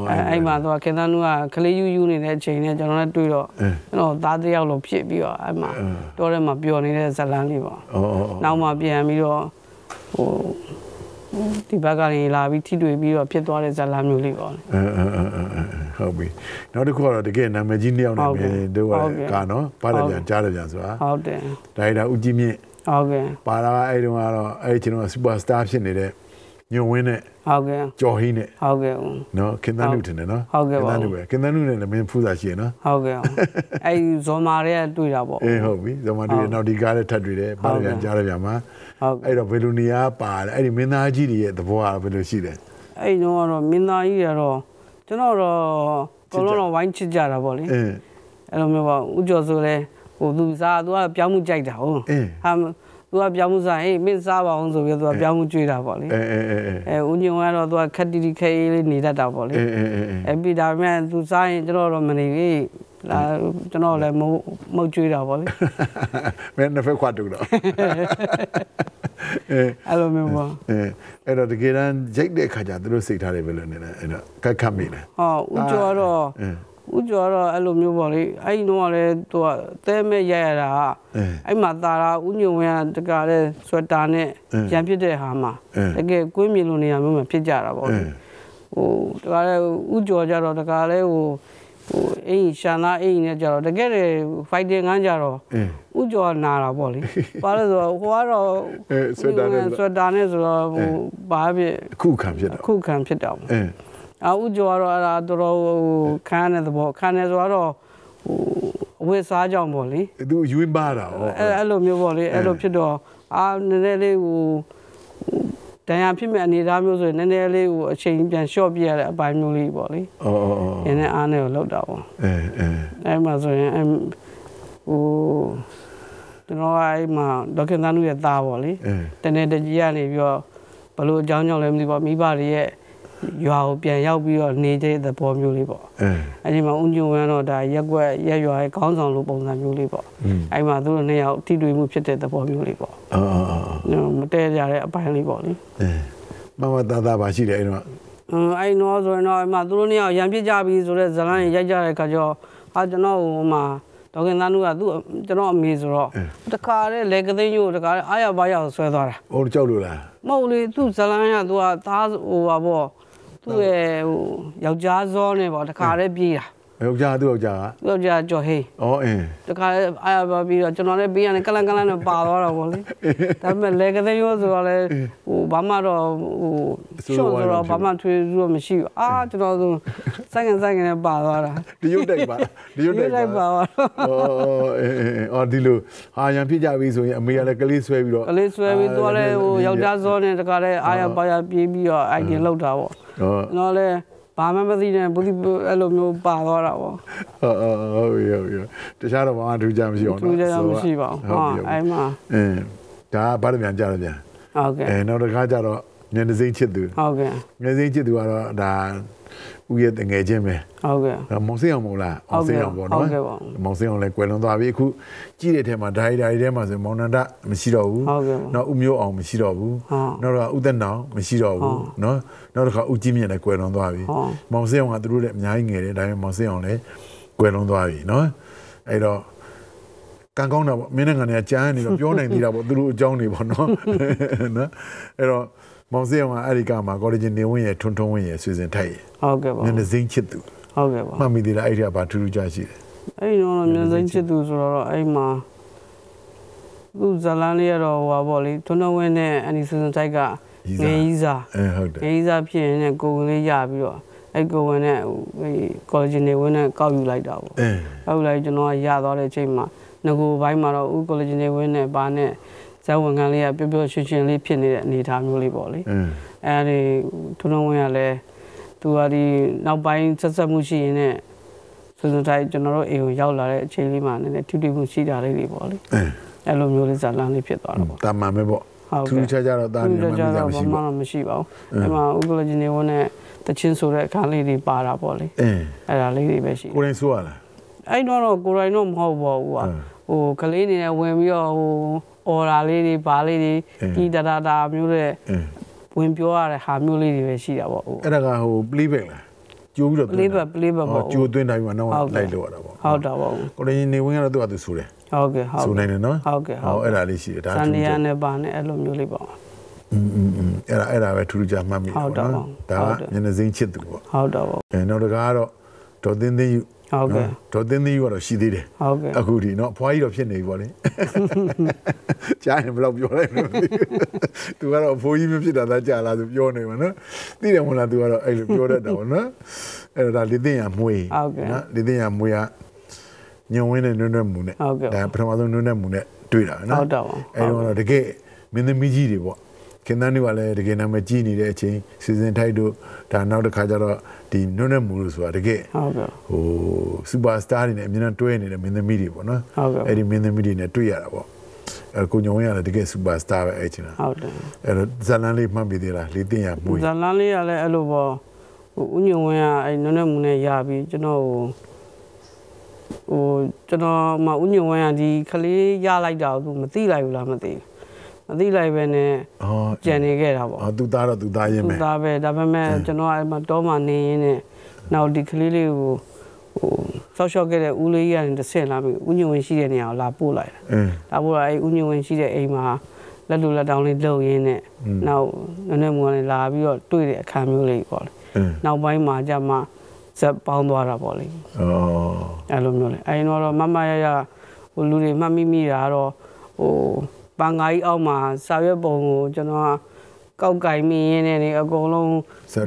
အဲအဲ့မှာသူကခင်သန်းနုကကလေးယူယူနေတဲ့အချိန်နဲ့ကျွန်တော်လည်းတွေ့တော့ကျွန်တော်သားတစ်ယောက်လိုဖြစ်ပြီးတော့အဲ့မှာတော့ထဲမှာပျော်နေတဲ့ဇလန်းလေးပေါ့ဩဩနောက်မှပြန်ပြီးတော့ဟိုဒီဘက်ကနေလာပြီးထိတွေ့ပြီးတော့ဖြစ်သွားတဲ့ဇလန်းမျိုးလေးပေါ့လေအဲအဲအဲအဲဟုတ်ပြီနောက်တစ်ခုကတော့တကယ်နာမည်ကြီးနှစ်ယောက်နဲ့ဟုတ်ကဲ့မြင်တို့ဟုတ်ကကဲ့ကာနော်ပါရပြန်ကြားရပြန်ဆိုတာဟုတ်တယ်ဒါရိုက်တာဦးကြီးမြင့် ဟုတ်ကဲ့ပါလာအဲ့တုန်းကတော့အဲ့ကျွန်တော်စူပါစတာဖြစ်နေတဲ့ညွန်ဝင်းနဲ့ဟုတ်ကဲ့ကျော်ဟင်းနဲ့ဟုတ်ကဲ့ဦးနော်ခင်သန်းနုထင်တယ်နော်ဟုတ်ကဲ့ပါခင်သန်းနုပဲခင်သန်းနုနဲ့လည်းမင်းဖူးစာရှိရနော်ဟုတ်ကဲ့ဦးအဲ့ဒီဇော်မာတွေကတွေ့တာပေါ့အေးဟုတ်ပြီဇမတူရဲ့နောက်ဒီကားလည်းထပ်တွေ့တယ်ပါရပြန်ကြားရပြန်မှာဟုတ်ကဲ့အဲ့တော့ဘယ်လိုနေရာပါတယ်အဲ့ဒီမင်းသားကြီးတွေရဲ့သဘောကဘယ်လိုရှိလဲအဲ့ဒီတော့ကတော့မင်းသားကြီးကတော့ကျွန်တော်တော့ကောလုံးတော့ဝိုင်းချစ်ကြတာပေါ့လေအင်းအဲ့လိုမျိုးပေါ့ဥကျော်ဆိုလဲ ဟိုသူစားသူကပြောင်းမှုကြိုက်တာဟုတ်အင်းဟာသူကပြောင်းမှုစားဟေးမင်းစားပါအောင်ဆိုပြီးသူကပြောင်းမှုကြွေးတာပေါ့လေအဲအဲအဲအဲအဲဦးညုံကတော့သူကခက်တီတီခဲအေးလေးနေတတ်တာပေါ့လေအဲအဲအဲအဲပြီးဒါပေမဲ့သူစားရင်ကျွန်တော်တော့မနေဘူးလာကျွန်တော်လည်းမဟုတ်မဟုတ်ကြွေးတာပေါ့လေမင်းနှစ်ဖက်ခွာတူတော့အဲအဲ့လိုမျိုးပေါ့အဲအဲ့တော့တကယ်တမ်းရိုက်တဲ့ခါကျသူတို့စိတ်ထားတယ်ပဲလို့နေတယ်အဲ့တော့ကတ်ခတ်မိတယ်ဟောဦးကျော်ကတော့ အင်းဦးကျော်ကတော့အဲ့လိုမျိုးပေါ့လေအဲ့ဒီတော့လည်းသူကတဲမဲ့ရိုက်ရတာကအင်းအဲ့မှာတာရာဦးညုံဝင်းကတကလည်းဆွက်တာနဲ့အင်းရံဖြစ်တဲ့ဟာမှာအင်းတကယ်ကွင်းမြင်လိုနေရာမျိုးမှာဖြစ်ကြတာပေါ့အလေင်းဟိုတကလည်းဥကြော်ကြတော့တကလည်းဟိုဟိုအိမ်ရှာနာအိမ်နဲ့ကြတော့တကယ်လေ fighting ကန်းကြတော့အင်းဥကျော်နာတာပေါ့လေဘာလို့ဆိုတော့ဟိုကတော့အဲဆွတ်တာနဲ့ဆွတ်တာနဲ့ဆိုတော့ဟိုဘာဖြစ်အခုခံဖြစ်တာအခုခံဖြစ်တာပေါ့ အင်းအာဥကျော်ကတော့အဲ့ဒါတော်တော်ဟိုခန်းတဲ့သဘောခန်းနေဆိုတော့ဟိုအဝတ်စားကြောင်ပေါ့လေသူယူင်းပါတာဟောအဲ့အဲ့လိုမျိုးပေါ့လေအဲ့လိုဖြစ်တော့အာနည်းနည်းလေးဟိုတန်ရာဖြစ်မဲ့အနေအထားမျိုးဆိုရင်နည်းနည်းလေးဟိုအချိန်ပြန်လျှော့ပြရတဲ့အပိုင်းမျိုးလေးပေါ့လေအော်အော်အော်ရင်းနဲ့အားနဲ့ကိုလောက်တာပေါ့အင်းအင်းအဲ့မှာဆိုရင်အဲ့ဟိုကျွန်တော်ကအဲ့မှာဒေါက်တာနုရဲ့သားပေါ့လေအင်းတနေ့တကြီးကနေပြီးတော့ဘလို့အကြောင်းကြောင့်လဲမသိပါမိဘတွေရဲ့ ရွာကိုပြန်ရောက်ပြီးတော့နေတဲ့သဘောမျိုးလေးပေါ့အင်းအဲ့ဒီမှာဦးညွန့်ဝမ်းတော့ဒါရက်ွက်ရက်ရွာရဲ့ခေါင်းဆောင်လိုပုံစံမျိုးလေးပေါ့อืมအဲ့မှာသူတို့နှစ်ယောက်ထိတွေ့မှုဖြစ်တဲ့သဘောမျိုးလေးပေါ့အော်အော်အော်မတည့်ကြတဲ့အပိုင်းလေးပေါ့လေအင်းမမသားသားပါရှိတယ်အဲ့တော့အင်းအဲ့တော့ဆိုရင်တော့အဲ့မှာသူတို့နှစ်ယောက်ရံပြစ်ကြပြီဆိုတော့ဇလန်းရိုက်ကြတဲ့ခါကျတော့အာကျွန်တော်ဟိုမှာဒေါက်ခင်သားနုကသူ့ကျွန်တော်အမေဆိုတော့တခါတဲ့လေကသိန်းကြီးကိုတခါတဲ့အားရပါရဆွဲသွားတာဟိုကြောက်လို့လားမဟုတ်လေသူ့ဇလန်းကသူကသားဟိုပါပေါ့ သူ့ရဲ့ဟိုယောက်ျားစောနဲ့ပေါ့တခါတဲ့ပြေးတာ ယောက်ျားသူ့ယောက်ျားကသူ့ယောက်ျားကြော်ဟေးအော်အင်းတခါလေးအားရပါပြီးတော့ကျွန်တော်လည်းပေးရတယ်ကလန်ကလန်နဲ့ပါသွားတာပေါ့လေဒါပေမဲ့လေကတဲ့ရောဆိုတော့လေဟိုဘာမှတော့ဟိုရှော့ဆိုတော့ဘာမှထွေးလို့မရှိဘူးအာကျွန်တော်ဆိုဆိုင်ကန်ဆိုင်ကန်နဲ့ပါသွားတာဒီရုပ်တိုက်ပါဒီရုပ်တိုက်လိုက်ပါပါတော့အော်အင်းအင်းအော်ဒီလိုဟာရန်ဖြစ်ကြပြီဆိုရင်အမေကလည်းကလေးဆွဲပြီးတော့ကလေးဆွဲပြီးသွားလဲဟိုယောက်ျားစောနဲ့တခါလေးအားရပါရပြေးပြီးတော့အိုက်တင်လောက်တာပေါ့ဟောကျွန်တော်လည်း ဘာမှမသိတဲ့ဘူးဒီအဲ့လိုမျိုးပါသွားတာပေါ့ဟောဟုတ်ပြီဟုတ်ပြီတခြားတော့ဘာမှထူးခြားမရှိအောင်သူကြရမရှိပါဘူးဟုတ်ဟာပြီအဲ့မှာအင်းဒါကဘာတပြန်ကြတော့ပြန်ဟုတ်ကဲ့အဲနောက်တစ်ခါကျတော့ညနေစိမ့်ချစ်သူဟုတ်ကဲ့ညနေစိမ့်ချစ်သူကတော့ဒါ ဦးရဲ့တငယ်ချင်းပဲဟုတ်ကဲ့မောင်စင်းအောင်မို့လားမောင်စင်းအောင်ပေါ့ဟုနော်တ်ကဲ့ပါမောင်စင်းအောင်လည်းကွယ်လွန်သွားပြီအခုကြည့်တဲ့ထဲမှာဒိုင်ဒိုင်ထဲမှာဆိုမောင်နန္ဒမရှိတော့ဘူးဟုတ်ကဲ့ပါနောက်ဦးမျိုးအောင်မရှိတော့ဘူးဟုတ်နောက်တော့ဦးသက်နောင်မရှိတော့ဘူးနော်နောက်တစ်ခါဦးကြီးမြင့်လည်းကွယ်လွန်သွားပြီဟုတ်မောင်စင်းအောင်ကသူတို့လည်းအများကြီးငယ်တယ်ဒါပေမဲ့မောင်စင်းအောင်လည်းကွယ်လွန်သွားပြီနော်အဲ့တော့ကံကောင်းတာပေါ့မင်းနဲ့ငါနဲ့ကြားနေတော့ပြောနိုင်သေးတာပေါ့သူတို့အကြောင်းတွေပေါ့နော်နော်အဲ့တော့ မောင်စင်းအောင်ကအဲ့ဒီကမှာကော်လဂျင်နေဝင်ရထွန်းထွန်းဝင်ရဆွေစဉ်ထိုက်ရဟုတ်ကဲ့ပါညနေစိမ့်ချစ်သူဟုတ်ကဲ့ပါမှတ်မိသေးလားအဲ့ဒီကဘာထူးထူးခြားရှိတယ်အဲ့ဒီတော့မျိုးစိမ့်ချစ်သူဆိုတော့အဲ့မှာသူဇလန်းလေးရတော့ဟိုပါပေါ့လေထွန်းထွန်းဝင်းနဲ့အန်ဒီဆန်တိုက်ကငယ်ကြီးစားအဲဟုတ်တယ်ငယ်ကြီးစားဖြစ်ရင်လည်းကိုယ်ဝင်လေးရပြီးတော့အဲ့ကိုယ်ဝင်နဲ့ဟိုကော်လဂျင်နေဝင်နဲ့ကောက်ယူလိုက်တာပေါ့အဲကောက်ယူလိုက်ကျွန်တော်ကရသွားတဲ့အချိန်မှာငကိုဘိုင်းမှာတော့ဦးကော်လဂျင်နေဝင်နဲ့ဘာနဲ့ ဇာဝန်ခံလေးကပျော်ပျော်ရွှင်ရွှင်လေးဖြစ်နေတဲ့အနေအထားမျိုးလေးပေါ့လေအဲအဲဒီထွန်းထွန်းဝင်းကလည်းသူကဒီနောက်ပိုင်းဆက်ဆက်မှုရှိရင်လည်းစွစွတိုင်းကျွန်တော်တို့အိမ်ကိုရောက်လာတဲ့အချိန်လေးမှာနည်းနည်းထိတွေ့မှုရှိတာလေးတွေပေါ့လေအဲအဲ့လိုမျိုးလေးဇာလန်းလေးဖြစ်သွားတာပေါ့တာမန်ပဲပေါ့ဟုတ်ထူးကဲ့ထူးခြားခြားတော့တာနေမှမသိတာမရှိဘာဘူးမှမရှိပါဘူးအဲ့မှာဥက္ကလဂျီနေဝန်းနဲ့တချင်းဆိုတဲ့အခန်းလေးတွေပါတာပေါ့လေအဲအဲ့ဒါလေးတွေပဲရှိကိုရင်ဆိုရလားအဲ့တော့တော့ကိုယ်တိုင်တော့မဟုတ်ပါဘူးကွာအင်းဟိုကလေးနေနဲ့ဝင်ပြီးတော့ဟို အော်ရာလေးတွေဘာလေးတွေ အင်း ဒီတတာတာမျိုးတဲ့ အဲ ဝင်ပြောရတဲ့ဟာမျိုးလေးတွေပဲရှိတာပေါ့ဟို အဲ့ဒါကဟို playback လားကျိုးပြီးတော့ playback playback ပေါ့ ဟောကျိုးသွင်းတိုင်းမှာတော့ ဟုတ်ကဲ့ လိုက်လို့ရတာပေါ့ ဟုတ်တာပေါ့ ကိုရင်နေဝင်ကတော့သူကသူဆိုတယ် ဟုတ်ကဲ့ဟုတ် ဆိုနိုင်တယ်နော် ဟုတ်ကဲ့ဟုတ် ဟောအဲ့ဒါလေးရှိတယ်ဒါ စ ထူး န် ထူး နီယာ ခြား နဲ့ပါနဲ့အဲ့လိုမျိုးလေးပေါ့ อืมอืมอืมအဲ့ဒါအဲ့ဒါပဲထူးထူးခြားမှတ်မိ ဟုတ်တာပေါ့ ဒါ ဟုတ် က တယ် ညနေစိမ့်ချစ်သူပေါ့ ဟုတ်တာပေါ့ အဲနောက်တစ်ခါကတော့ဒေါ်သင်းသင်းယူ ဟုတ်ကဲ့ဒေါ်သင်းသင်းယူကတော့ရှိသေးတယ်ဟုတ်ကဲ့အခုဒီနော်အဖွားကြီးတော့ဖြစ်နေပြီပေါ့လေကြားရင်ဘယ်လောက်ပြောလိုက်မလဲမသိဘူးသူကတော့အဖိုးကြီးမဖြစ်တာသာကြာလာသူပြောနေမှာနော်သိတယ်မဟုတ်လားသူကတော့အဲ့လိုပြောတတ်တာပေါ့နော်အဲ့တော့ဒါလေသိရမွေးဟုတ်ကဲ့နော်လေသိရမွေးကညုံဝင်းနဲ့နွန်းနွန်းမူနဲ့ဟုတ်ကဲ့ဒါပထမဆုံးနွန်းနွန်းမူနဲ့တွေ့တာနော်ဟုတ်တော့ပါအဲ့တော့တကယ်မင်းသမီးကြီးတွေပေါ့ ခင်သန်းတွေကလည်းတကယ်နာမည်ကြီးနေတဲ့အချိန်စီစဉ်ထိုက်တို့ဒါနောက်တစ်ခါကျတော့ဒီနွန်းနွန်းမူလို့ဆိုတာတကယ်ဟုတ်ကဲ့ဟိုစူပါစတာတွေနဲ့အမြဲတမ်းတွဲနေတဲ့မင်းသမီးတွေပေါ့နော်ဟုတ်ကဲ့အဲ့ဒီမင်းသမီးတွေနဲ့တွေ့ရတာပေါ့အဲကိုညုံဝင်းကလည်းတကယ်စူပါစတာပဲအဲ့ချိန်လားဟုတ်တယ်အဲ့တော့ဇာလန်လေးမှတ်ပြီးသေးလားလေးတင်ရမွေးဇာလန်းလေးကလည်းအဲ့လိုပေါ့ဟိုဥညုံဝင်းကအဲ့နုံနဲ့မူနဲ့ရပြီးကျွန်တော်ဟိုဟိုကျွန်တော်မှဥညုံဝင်းကဒီကလေးရလိုက်တာကိုသူမသိလိုက်ဘူးလားမသိဘူး မသိလိုက်ပဲနဲ့ဟောကြံနေခဲ့တာပေါ့အော်သူသားတော့သူသားရင်းသူပဲသားပဲဒါပေမဲ့ကျွန်တော်အဲ့မှာတောမှာနေရင်းနဲ့နောက်ဒီကလေးလေးကိုဟိုဆောက်ရှော့ခဲ့တဲ့ဦးလေးကြီးကနေတစ်ဆင့်လာပြီးဥညုံဝင်းရှိတဲ့နေရာကိုလာပို့လိုက်တယ်အင်းဒါပို့လာအဲ့ဥညုံဝင်းရှိတဲ့အိမ်မှာလက်လူလက်တောင်းလေးလှုပ်ရင်းနဲ့နောက်နည်းနည်းမူကနေလာပြီးတော့တွေ့တဲ့အခါမျိုးလေးပေါ့လေအင်းနောက်ပိုင်းမှာကျမှဇက်ပေါင်းသွားတာပေါ့လေဩအဲ့လိုမျိုးလေအဲ့ဒီတော့မမရရဟိုလူတွေမှတ်မိမိတာကတော့ဟို ပန်ကားကြီးအောက်မှာစာရွက်ပုံကိုကျွန်တော်ကကောက်ကင်မိရင်းနဲ့နေအကုန်လုံး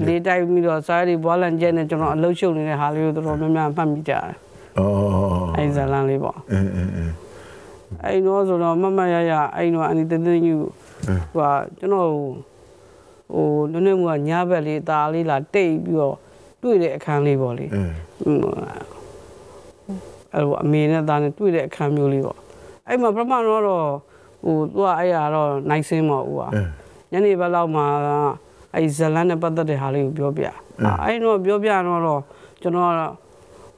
လေးတိုက်ပြီးတော့စာရီဘွားလန်ကျက်နဲ့ကျွန်တော်အလုတ်ရှုပ်နေတဲ့ဟာလေးကိုတော်တော်များများမှတ်မိကြတယ်ဩအဲ့ဒီဇာတ်လမ်းလေးပေါ့အင်းအင်းအင်းအဲ့တော့ဆိုတော့မမရရအဲ့တော့အနီတသိန်းယူဟိုကကျွန်တော်ဟိုနည်းနည်းကညာဘက်လေးตาလေးလာတိတ်ပြီးတော့တွေ့တဲ့အခန်းလေးပေါ့လေအင်းအဲ့လိုအမေနဲ့သားနဲ့တွေ့တဲ့အခန်းမျိုးလေးပေါ့အဲ့မှာပထမတော့ ဟိုသူကအဲ့ရတော့နိုင်စင်းပေါ့ဦးကအင်းညနေဘက်လောက်မှာအဲ့ဇလန်နဲ့ပတ်သက်တဲ့ဟာလေးကိုပြောပြအဲ့တော့ပြောပြတော့တော့ကျွန်တော်က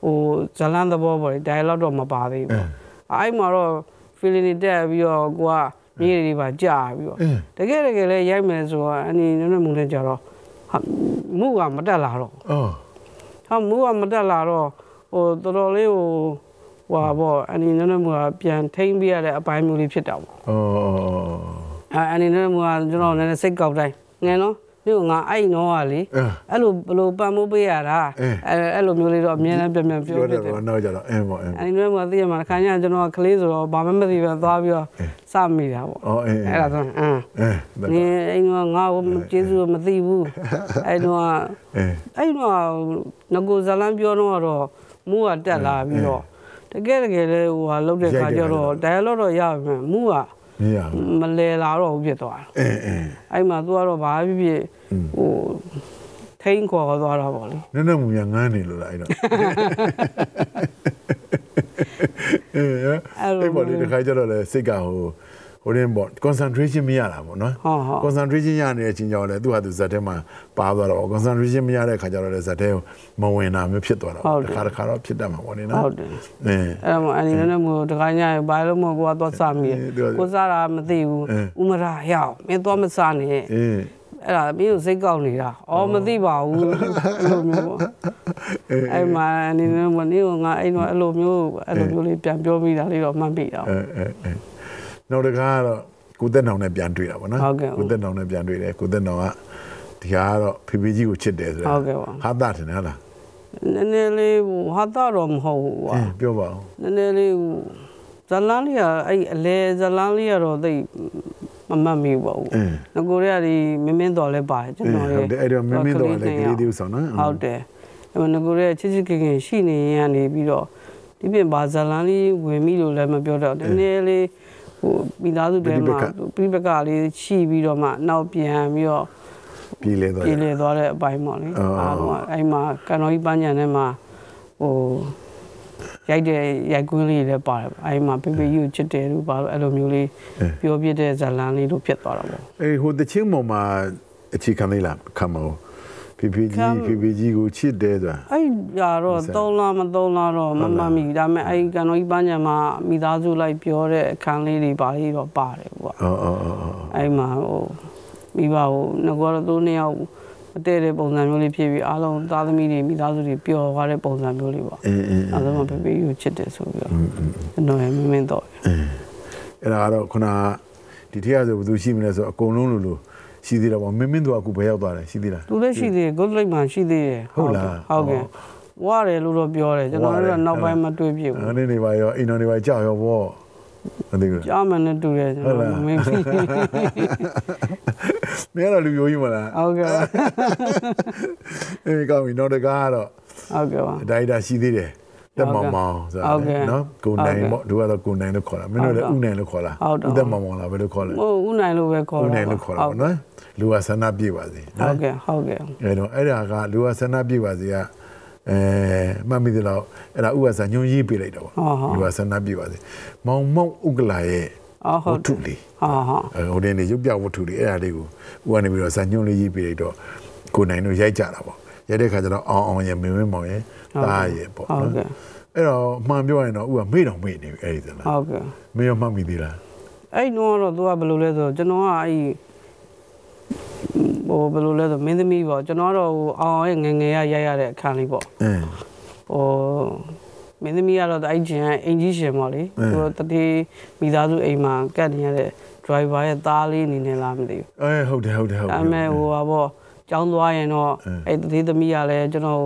ဟိုဇလန်သဘောပေါ့လေ dialogue တော့မပါသေးဘူးပေါ့အဲ့မှာတော့ feeling တွေတက်ပြီးတော့ကိုကမြေတွေပါကြာပြီးတော့အင်းတကယ်တကယ်လဲရိုက်မယ်ဆိုတော့အနီနည်းနည်းမူနဲ့ကြတော့ဟာမူကမတက်လာတော့ဩဟာမူကမတက်လာတော့ဟိုတော်တော်လေးဟို ဟွာပေါ့အနီနည်းနည်းမူကပြန်ထိမ့်ပြရတဲ့အပိုင်းမျိုးလေးဖြစ်တာပေါ့ဩအဲအနီနည်းနည်းမူကကျွန်တော်လည်းစိတ်ကောက်တိုင်းငယ်နော်ဒီကငါအဲ့နော်ကလေအင်းအဲ့လိုဘယ်လိုပံ့ပိုးပေးရတာအင်းအဲအဲ့လိုမျိုးလေးတော့အမြဲတမ်းပြန်ပြန်ပြောပြောပြတယ်တယ်တော့နောက်ကြတော့အင်းပေါ့အင်းအနီနည်းနည်းမူကသိရမှာခါညာကျွန်တော်ကကလေးဆိုတော့ဘာမှမသိပဲသွားပြီးတော့စမိတာပေါ့ဩအင်းအဲ့ဒါဆိုအင်းအင်းနေအဲ့တော့ငါ့ကိုကျေးဇူးမသိဘူးအဲ့တော့အင်းအဲ့တော့ငကိုဇလန်းပြောတော့တော့မူကတက်လာပြီးတော့ တကယ်တကယ်လဲဟိုဟာလောက်တဲ့ခါကျတော့ dialogue တော့ရပါမယ်မူကမရဘူးမလဲလာတော့ဘူးဖြစ်သွားတာအင်းအင်းအဲ့မှာသူကတော့ဘာဖြစ်ဖြစ်ဟိုထိန်ခေါ်သွားတာပေါ့လေနည်းနည်းမူရငန်းနေလို့လားအဲ့တော့အေးအဲ့ပေါ်လေတခါကျတော့လေစိတ်ကဟို ဟိုရင်ပေါ့ concentration မရတာပေါ့နော်ဟုတ်ဟုတ် concentration ရနေတဲ့အချိန်ကြောင့်လေသူ့ဟာသူဇက်ထဲမှာပါသွားတော့ concentration မရတဲ့ခါကျတော့လေဇက်ထဲမဝင်တာမျိုးဖြစ်သွားတော့တခါတခါတော့ဖြစ်တတ်မှာပေါ့နေနော်ဟုတ်တယ်အင်းအဲ့တော့အနီနဲ့မို့တခါညရဘာလို့မို့ကိုကသွားစားမိကိုစားတာမသိဘူးဥမရာဟျောက်မင်းသွားမစားနဲ့အင်းအဲ့ဒါမင်းကိုစိတ်ကောက်နေတာ။အော်မသိပါဘူးအဲ့လိုမျိုးပေါ့။အဲ့မှာအနေနဲ့မနေကငါအဲ့တော့အဲ့လိုမျိုးအဲ့လိုမျိုးလေးပြန်ပြောမိတာလေးတော့မှတ်မိတာအဲအဲအဲ နောက်တခါကတော့ကိုသက်နောင်နဲ့ပြန်တွေ့တာပေါ့နော်ဟုတ်ကဲ့ကိုသက်နောင်နဲ့ပြန်တွေ့တယ်ကိုသက်နောင်ကဒီဟာကတော့ဖေဖေကြီးကိုချစ်တယ်ဆိုတာဟုတ်ကဲ့ပါဟာတာတယ်နော်လား။နည်းနည်းလေးဟိုဟာတော့တော့မဟုတ်ဘူးကွာအင်းပြောပါဦး။နည်းနည်းလေးဟိုဇလန်းလေးကအဲ့အလဲဇလန်းလေးကတော့သိပ်မမှတ်မိပါဘူးအင်း။ငကိုရကဒီမင်းမင်းတော်လည်းပါတယ်ကျွန်တော်ဟုတ်တယ်အဲ့တော့မင်းမင်းတော်လည်းကလေးသေးဦးဆောင်နော်ဟုတ်တယ်အဲ့မှာငကိုရချစ်ချစ်ခင်ခင်ရှိနေရင်ကနေပြီးတော့ဒီပြင်ဘာဇလန်းလေးဝင်မိလို့လည်းမပြောတော့နည်းနည်းလေး ဟိုမိသားစုတွေမှာပြိပကလေးရှိပြီးတော့မှနောက်ပြန်ပြီးတော့ပြည်လေတော့ပြည်လေသွားတဲ့အပိုင်းပေါ့လေအော်အားလုံးကအဲ့မှာကန်တော်ကြီးပန်းညံထဲမှာဟိုရိုက်တဲ့ရိုက်ကွင်းလေးလည်းပါတယ်ပေါ့အဲ့မှာပြပြယူချစ်တယ်လို့ပါလို့အဲ့လိုမျိုးလေးပြောပြတဲ့ဇလန်းလေးတို့ဖြစ်သွားတာပေါ့အေးဟိုတချင်းပေါ်မှာအခြေခံလေးလားခံမလို့ ဖေဖေခံကြီးဖေဖေကြီးကိုချစ်တယ်ဆိုတာအဲ့ကြတော့သုံးလားမသုံးလားတော့မမှတ်မိဘူးဒါပေမဲ့အဲ့ကန်တော်ကြီးပန်းညံမှာမိသားစုလိုက်ပြောတဲ့အခန်းလေးတွေပါလေးတော့ပါတယ်ပေါ့အော်အော်အော်အော်အဲ့မှာဟိုမိဘဟိုငကောတော့သူနှစ်ယောက်အတဲ့တဲ့ပုံစံမျိုးလေးဖြစ်ပြီးအားလုံးသားသမီးတွေမိသားစုတွေပျော်သွားတဲ့ပုံစံမျိုးလေးပေါ့အင်းအင်းအဲဒါမှပဲပဲယူချစ်တယ်ဆိုပြီးတော့ကျွန်တော်ရဲ့မင်းမင်းတော့အဲ့ဒါကတော့ခုနဒီထက်ဆိုဘယ်သူရှိမလဲဆိုအကုန်လုံးလို့လို့ ရှိသေးတယ်ပေါ့မင်းမင်းတို့ကအခုဘယ်ရောက်သွားတယ်ရှိသေးလားသူလည်းရှိသေးတယ် good light မှာရှိသေးတယ်ဟုတ်လားဟုတ်ကဲ့ဝရတယ်လို့တော့ပြောတယ်ကျွန်တော်ဝါတယ်တို့ကနောက်ပိုင်းမတွေ့ပြဘူးအဲ့ဒီနေပါရောအိမ်တော်နေပါကြောက်ရောပေါ့မသိဘူးကြားမှန်းနဲ့တူတယ်ကျွန်ဟုတ်တော်လားမင်းပြီးမင်းကတော့လူမျိုးကြီးမလားဟုတ်ကဲ့ပါအေးကောင်းပြီနောက်တကားကတော့ဟုတ်ကဲ့ပါဒါရိုက်တာရှိသေးတယ် တက်မောင်မောင်ဆိုဟုတ်ကဲ့နော်ကိုနိုင်ဟုတ်ကဲ့ပေါ့သူကတော့ကိုနိုင်လို့ခေါ်တာမင်းတို့လည်းဟုဥတ်ကဲ့နိုင်လို့ခေါ်လားဟုတ်တော့ဥသက်မောင်မောင်လားဘယ်လိုခေါ်လဲဟိုဦးနိုင်လို့ပဲခေါ်ဥတာနိုင်လို့ခေါ်တာပေါ့နော်လူကဆန္ဒပြေပါစေဟုနော်တ်ကဲ့ဟုတ်ကဲ့အဲ့တော့အဲ့ဒါကလူကဆန္ဒပြေပါစေကအဲမှတ်မိသလားအဲ့ဒါဥပစာညွန်ရေးပေးလိုက်တော့ပေါ့ဟုတ်ဟုတ်လူကဆန္ဒပြေပါစေမောင်မောင်ဥက္ကလာရဲ့အော်ဝဟုတ်တ္ထုလေးဟာဟာအဲဟိုတင်းနေရုပ်ပြဝတ္ထုလေးအဲ့ဒါလေးကိုဥကနေပြီးတော့ဇာညွန်လေးရေးပေးလိုက်တော့ကိုနိုင်တို့ရိုက်ကြတာပေါ့ ရိုက်တဲ့ခါကျတော့အောင်အောင်ရဲ့မင်းမင်းမောင်ရဲ့တားရဲ့ပေါ့ဟုတ်ကဲ့အဲ့တော့မှန်ပြောရင်တော့ဥကမေ့တော့မေ့နေပြီအဲ့ဒီသလားဟုတ်ကဲ့မေ့ရမှတ်မိသေးလားအဲ့တော့တော့သူကဘယ်လိုလဲဆိုတော့ကျွန်တော်ကအဲ့ဟိုဘယ်လိုလဲဆိုမင်းသမီးပေါ့ကျွန်တော်တော့ဟိုအောင်အောင်ရဲ့ငယ်ငယ်ရရိုက်ရတဲ့အခန်းလေးပေါ့အင်းဟိုမင်းသမီးကတော့အဲ့ကျင်ကအင်ကြီးရှင်ပေါ့လေအင်းသူတတိမိသားစုအိမ်မှာကတ်နေရတဲ့ driver ရဲ့သားလေးအနေနဲ့လားမသိဘူးအဲဟုတ်တယ်ဟုတ်တယ်ဟုတ်တယ်ဒါပေမဲ့ဟိုပါပေါ့ ကျောင်းသွားရင်တော့အဲ့သေးသမီးကလည်းကျွန်တော်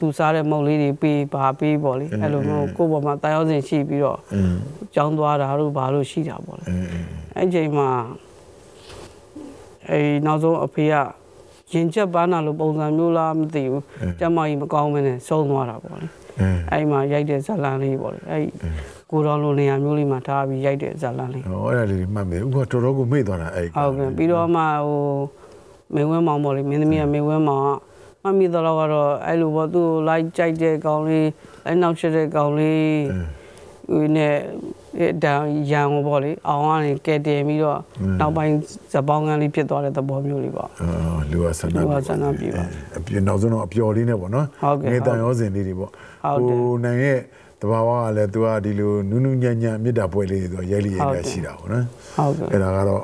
လူစားတဲ့မုတ်လေးတွေပေးပါပေးပေါ့လေအဲ့လိုမျိုးကိုယ့်ဘောမှာတာယောစင်ရှိပြီးတော့ကျောင်းသွားတာတို့ဘာလို့ရှိတာပေါ့လေအဲ့ချိန်မှာအဲ့နောက်ဆုံးအဖေကရင်ချက်ပန်းတာလို့ပုံစံမျိုးလားမသိဘူးကျမကြီးမကောင်းမင်းနဲ့ဆုံးသွားတာပေါ့လေအဲ့မှာရိုက်တဲ့ဇာလန်လေးပေါ့လေအဲ့ကိုတော်လိုနေရာမျိုးလေးမှာထားပြီးရိုက်တဲ့ဇာလန်လေးဟောအဲ့ဒါလေးမှတ်မယ်ဥက္ကတော်တော်ကိုမေ့သွားတာအဲ့ဟုတ်ကဲ့ပြီးတော့မှဟို မေဝင်းမောင်ပေါ့လေမင်းသမီးကမေဝင်းမောင်ကမမီတော့ကတော့အဲ့လိုပေါ့သူ့ကိုလိုက်ကြိုက်တဲ့ကောင်လေးအဲ့နောက်ချက်တဲ့ကောင်လေးဟိုနဲ့အဲ့ဒါရန်ကိုပေါ့လေအောင်ကနေကဲတင်ပြီးတော့နောက်ပိုင်းဇပောင်းကန်းလေးဖြစ်သွားတဲ့သဘောမျိုးလေးပေါ့အာလူဝဆန္ဒလူဝဆန္ဒပြပါအပြနောက်ဆုံးတော့အပျော်လေးနဲ့ပေါ့နော်ဟုတ်ကဲ့ငေတန်ရောစင်လေးတွေပေါ့ဟုတ်တယ်နိုင်ရဲ့တဘာဝကလည်း तू ကဒီလိုနုနုညံ့ညံ့မေတ္တာပွဲလေးတွေ तू ရိုက်လေးရိုက်ဟုတ်ရတယ်ရှိတာပေါ့နော်ဟုတ်ကဲ့အဲ့ဒါကတော့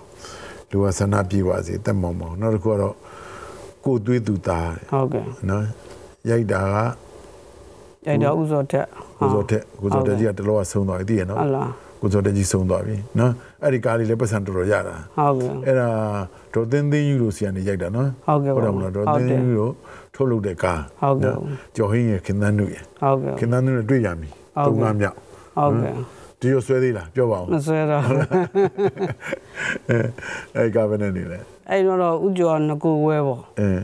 လူဝဆန္ဒပြပါစေတက်မောင်မောင်နောက်တစ်ခုကတော့ကိုယ်သွေးသူသားဟုတ်ကဲ့နော်ရိုက်တာကရိုက်တော့ဥစောထက်ကိုစောတက်ကိုစောတက်ကြီးကတလောကဆုံးသွားပြီသိရနော်ဟုတ်လားကိုစောတက်ကြီးဆုံးသွားပြီနော်အဲ့ဒီကားလေးလည်းပတ်စံတော်တော်ရတာဟုတ်ကဲ့အဲ့ဒါဒေါ်သင်းသင်းယူလို့ဆီကနေရိုက်တာနော်ဟုတ်ကဲ့ဟုတ်တယ်မလားဒေါ်ဟုတ်သင်းတယ်ယူလို့ထုတ်လုပ်တဲ့ကားဟုတ်ကဲ့ကျော်ဟင်းရခင်သန်းနုရဟုတ်ကဲ့ခင်သန်းနုနဲ့တွေ့ရပြီဟုတ်ကဲ့သုံးလမြောက်ဟုတ်ကဲ့ ဒီရဆွဲသေးလားပြောပါဦး မဆွဲတော့ အဲ့ဒီကားပဲနဲ့နေလဲ အဲ့တော့တော့ဥကျော်ကငကိုဝဲပေါ့ အင်း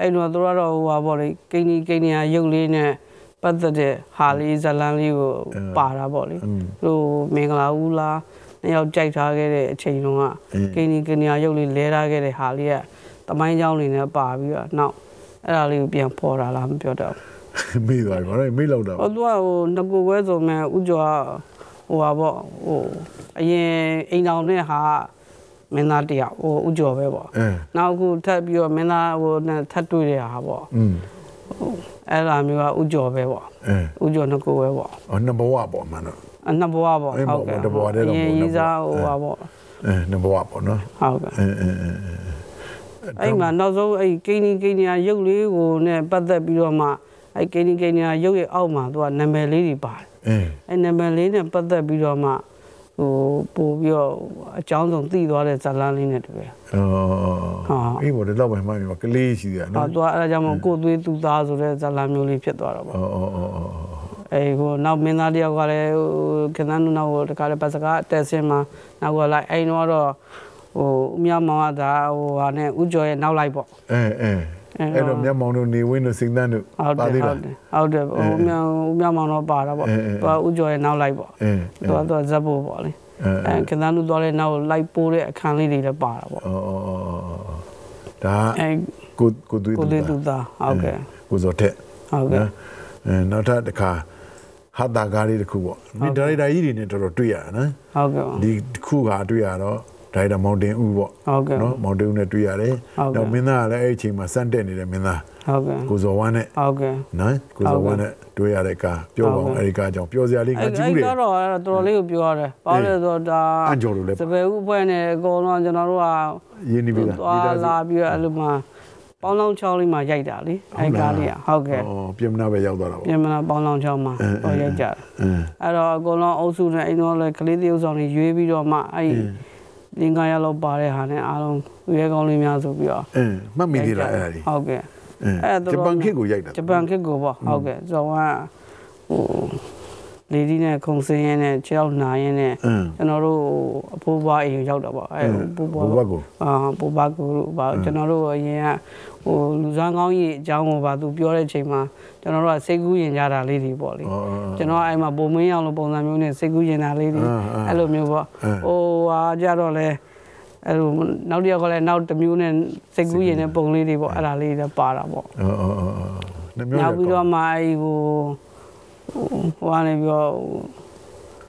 အဲ့တော့သူကတော့ဟိုပါပေါ့လေကိန်းကြီးကိန်းကြီးဟာရုပ်လေးနဲ့ပတ်သက်တဲ့ဟာလေးဇတ်လန်းလေးကိုပါတာပေါ့လေဟိုမင်္ဂလာဦးလားနှစ်ယောက်ကြိုက်ထားခဲ့တဲ့အချိန်တုန်းကကိန်းကြီးကိန်းကြီးဟာရုပ်လေးလဲထားခဲ့တဲ့ဟာလေးကတမိုင်းเจ้าလေးနဲ့ပါပြီးတော့နောက်အဲ့ဒါလေးကိုပြန်ပေါ်တာလားမပြောတော့ဘူး မေးသွားပြီဘာလဲမေးလောက်တာ ဟိုသူကဟိုငကိုဝဲဆိုမဲ့ဥကျော်က ဟိုပါပေါ့ဟိုအရင်အိမ်တော်နဲ့ဟာမင်းသားတယောက်ဟိုဥကျော်ပဲပေါ့အင်းနောက်အခုထပ်ပြီးတော့မင်းသားဟိုနဲ့ထပ်တွေ့တဲ့ဟာပေါ့อืมအဲ့ဒါမျိုးကဥကျော်ပဲပေါ့အင်းဥကျော်နှစ်ကိုပဲပေါ့အော်နံပါတ်ပေါ့မှန်တော့အနှစ်ဘဝပေါ့အဲ့ဟုတ်ကဲ့တစ်ဘဝတည်းတော့အမဟုတ်ရင်ဘူးရေးစားဟိုပါပေါ့အင်းနံပါတ်ပေါ့နော်ဟုတ်ကဲ့အင်းအင်းအင်းအဲ့မှာနောက်ဆုံးအဲ့ကိန်းကြီးကိန်းကြီးရုပ်လေးကိုနဲ့ပတ်သက်ပြီးတော့မှအဲ့ကိန်းကြီးကိန်းကြီးရုပ်ရဲ့အောက်မှာသူကနာမည်လေးတွေပါတယ် အင်းအဲ့နာမည်လေးနဲ့ပတ်သက်ပြီးတော့မှဟိုပို့ပြီးတော့အကြောင်းဆုံးသိသွားတဲ့ဇာတ်လမ်းလေးနဲ့တူတယ်အော်ဟာအေးဘောတော့ပဲမှန်ပြီကလေးရှိတယ်။ဟောနော်သူကအဲ့ဒါကြောင့်မို့ကိုယ်သွေးသူသားဆိုတဲ့ဇာတ်လမ်းမျိုးလေးဖြစ်သွားတော့ပေါ့အော်အော်အော်အော်။အဲ့ဟိုနောက်မင်းသားတယောက်ကလည်းဟိုခဏနုနောက်ဟိုတခါလည်းပတ်စကားတက်စင်မှာနောက်ကလိုက်အဲ့တော့တော့ဟိုဦးမြမောင်ကဒါဟိုဟာနဲ့ဥကျော်ရဲ့နောက်လိုက်ပေါ့အဲအဲ အဲ့တော့မျက်မှောင်တို့နေဝင်းတို့စိန်တန်းတို့။ဟုတ်တယ်ဟုတ်တယ်ဟုတ်တယ်ဟိုမြဦးမြမောင်တော့ပါတာပေါ့အဲအဲ။သူကဥကျော်ရဲ့နောက်လိုက်ပေါ့အင်း။သူကသူကဇက်ဖို့ပေါ့လေအဲ။အဲခဏနုသွားတဲ့နောက်လိုက်ပိုးတဲ့အခန်းလေးတွေလည်းပါတာပေါ့အော်အော်အော်ဒါ။အဲကိုကိုသွေးကိုယ်သွေးသူသားဟုတ်ကဲ့ကိုစောတက်ဟုတ်ကဲ့အဲနောက်ထပ်တစ်ခါဟာတာကားလေးတစ်ခုပေါ့ဒီဒါရိုက်တာကြီးတွေနဲ့တော်တော်တွေ့ရတာနော်ဟုတ်ကဲ့ဒီတစ်ခုကတွေ့ရတော့ ဒါရိုက်တာမောင်တင်ဦးပေါ့ဟုတ်ကဲ့နော်မောင်တင်ဦးနဲ့တွေ့ရတယ်ဟုတ်ကဲ့တော့မင်းသားကလည်းအဲ့ဒီအချိန်မှာစန့်တက်နေတဲ့မင်းသားဟုတ်ကဲ့ကိုဇော်ဝမ်းနဲ့ဟုတ်ကဲ့နော်ကိုဇော်ဝမ်းနဲ့တွေ့ရတဲ့ကားပြောပါဟုတ်ဦးကဲ့အဲ့ဒီကားကြောင့်ပြောစရာလေးငါအဲ့ကြည့်အဲ့ဘူးလေကတော့အဲ့ဒါတော်တော်လေးကိုပြောရတယ်။ဘာလို့လဲဆိုတော့ဒါအန်ဂျော်လိုလည်းစပယ်ဥဖွဲ့နဲ့အကုန်လုံးကျွန်တော်တို့ကရင်းနေပြီလားသွားလာပြီးတော့အဲ့လိုမှပေါင်းလောင်းချောင်းလေးမှာရိုက်တာလေအဲ့ကားလေးကဟုတ်ကဲ့အော်ပြင်မနာပဲရောက်သွားတာပေါ့ပြင်မလားပေါင်းလောင်းချောင်းမှာဟောရိုက်ကြတယ်အင်းအဲ့တော့အကုန်လုံးအုပ်စုနဲ့အိမ်တော်လည်းကလေးတယောက်ဆောင်တွေရွေးပြီးတော့မှအဲ့ လင်္ကာရလောက်ပါတဲ့ဟာနဲ့အားလုံးရဲကောင်းလေးများဆိုပြီးတော့အင်းမှတ်မိသေးလားအဲ့ဒါလေးဟုတ်ကဲ့အင်းအဲ့ဒါဂျတော့ပန်ခေတ်ကိုရိုက်တာဂျပန်ခေတ်ကိုပေါ့ဟုတ်ကဲ့ဇော်ဝမ်းဟို လေဒီနဲ့ခုံစင်းရင်းနဲ့ခြေောက်နာရင်းနဲ့အင်းကျွန်တော်တို့အဖိုးဘွားအိမ်ရောက်တာပေါ့အဲဘိုးဘွားဘုဘကိုအာဘိုးဘွားကိုဘာကျွန်တော်တို့အရင်ကဟိုလူစားကောင်းကြီးအကြောင်းကိုပါသူပြောတဲ့အချိန်မှာကျွန်တော်တို့ကစိတ်ကူးရင်ကြတာလေးတွေပေါ့လေအော်ကျွန်တော်အဲ့မှာပုံမင်းအောင်လို့ပုံစံမျိုးနဲ့စိတ်ကူးရင်တာလေးတွေအာအာအဲ့လိုမျိုးပေါ့အာဟိုဟာကြတော့လဲအဲ့လိုနောက်တစ်ယောက်ကလည်းနောက်တစ်မျိုးနဲ့စိတ်ကူးရင်တဲ့ပုံလေးတွေပေါ့အဲ့ဒါလေးတွေပါတာပေါ့အော်အော်အော်အော်နှမျိုးနောက်ရပြီးကောတော့မှအဲ့ဟို ဟိုကနေပြီးတော့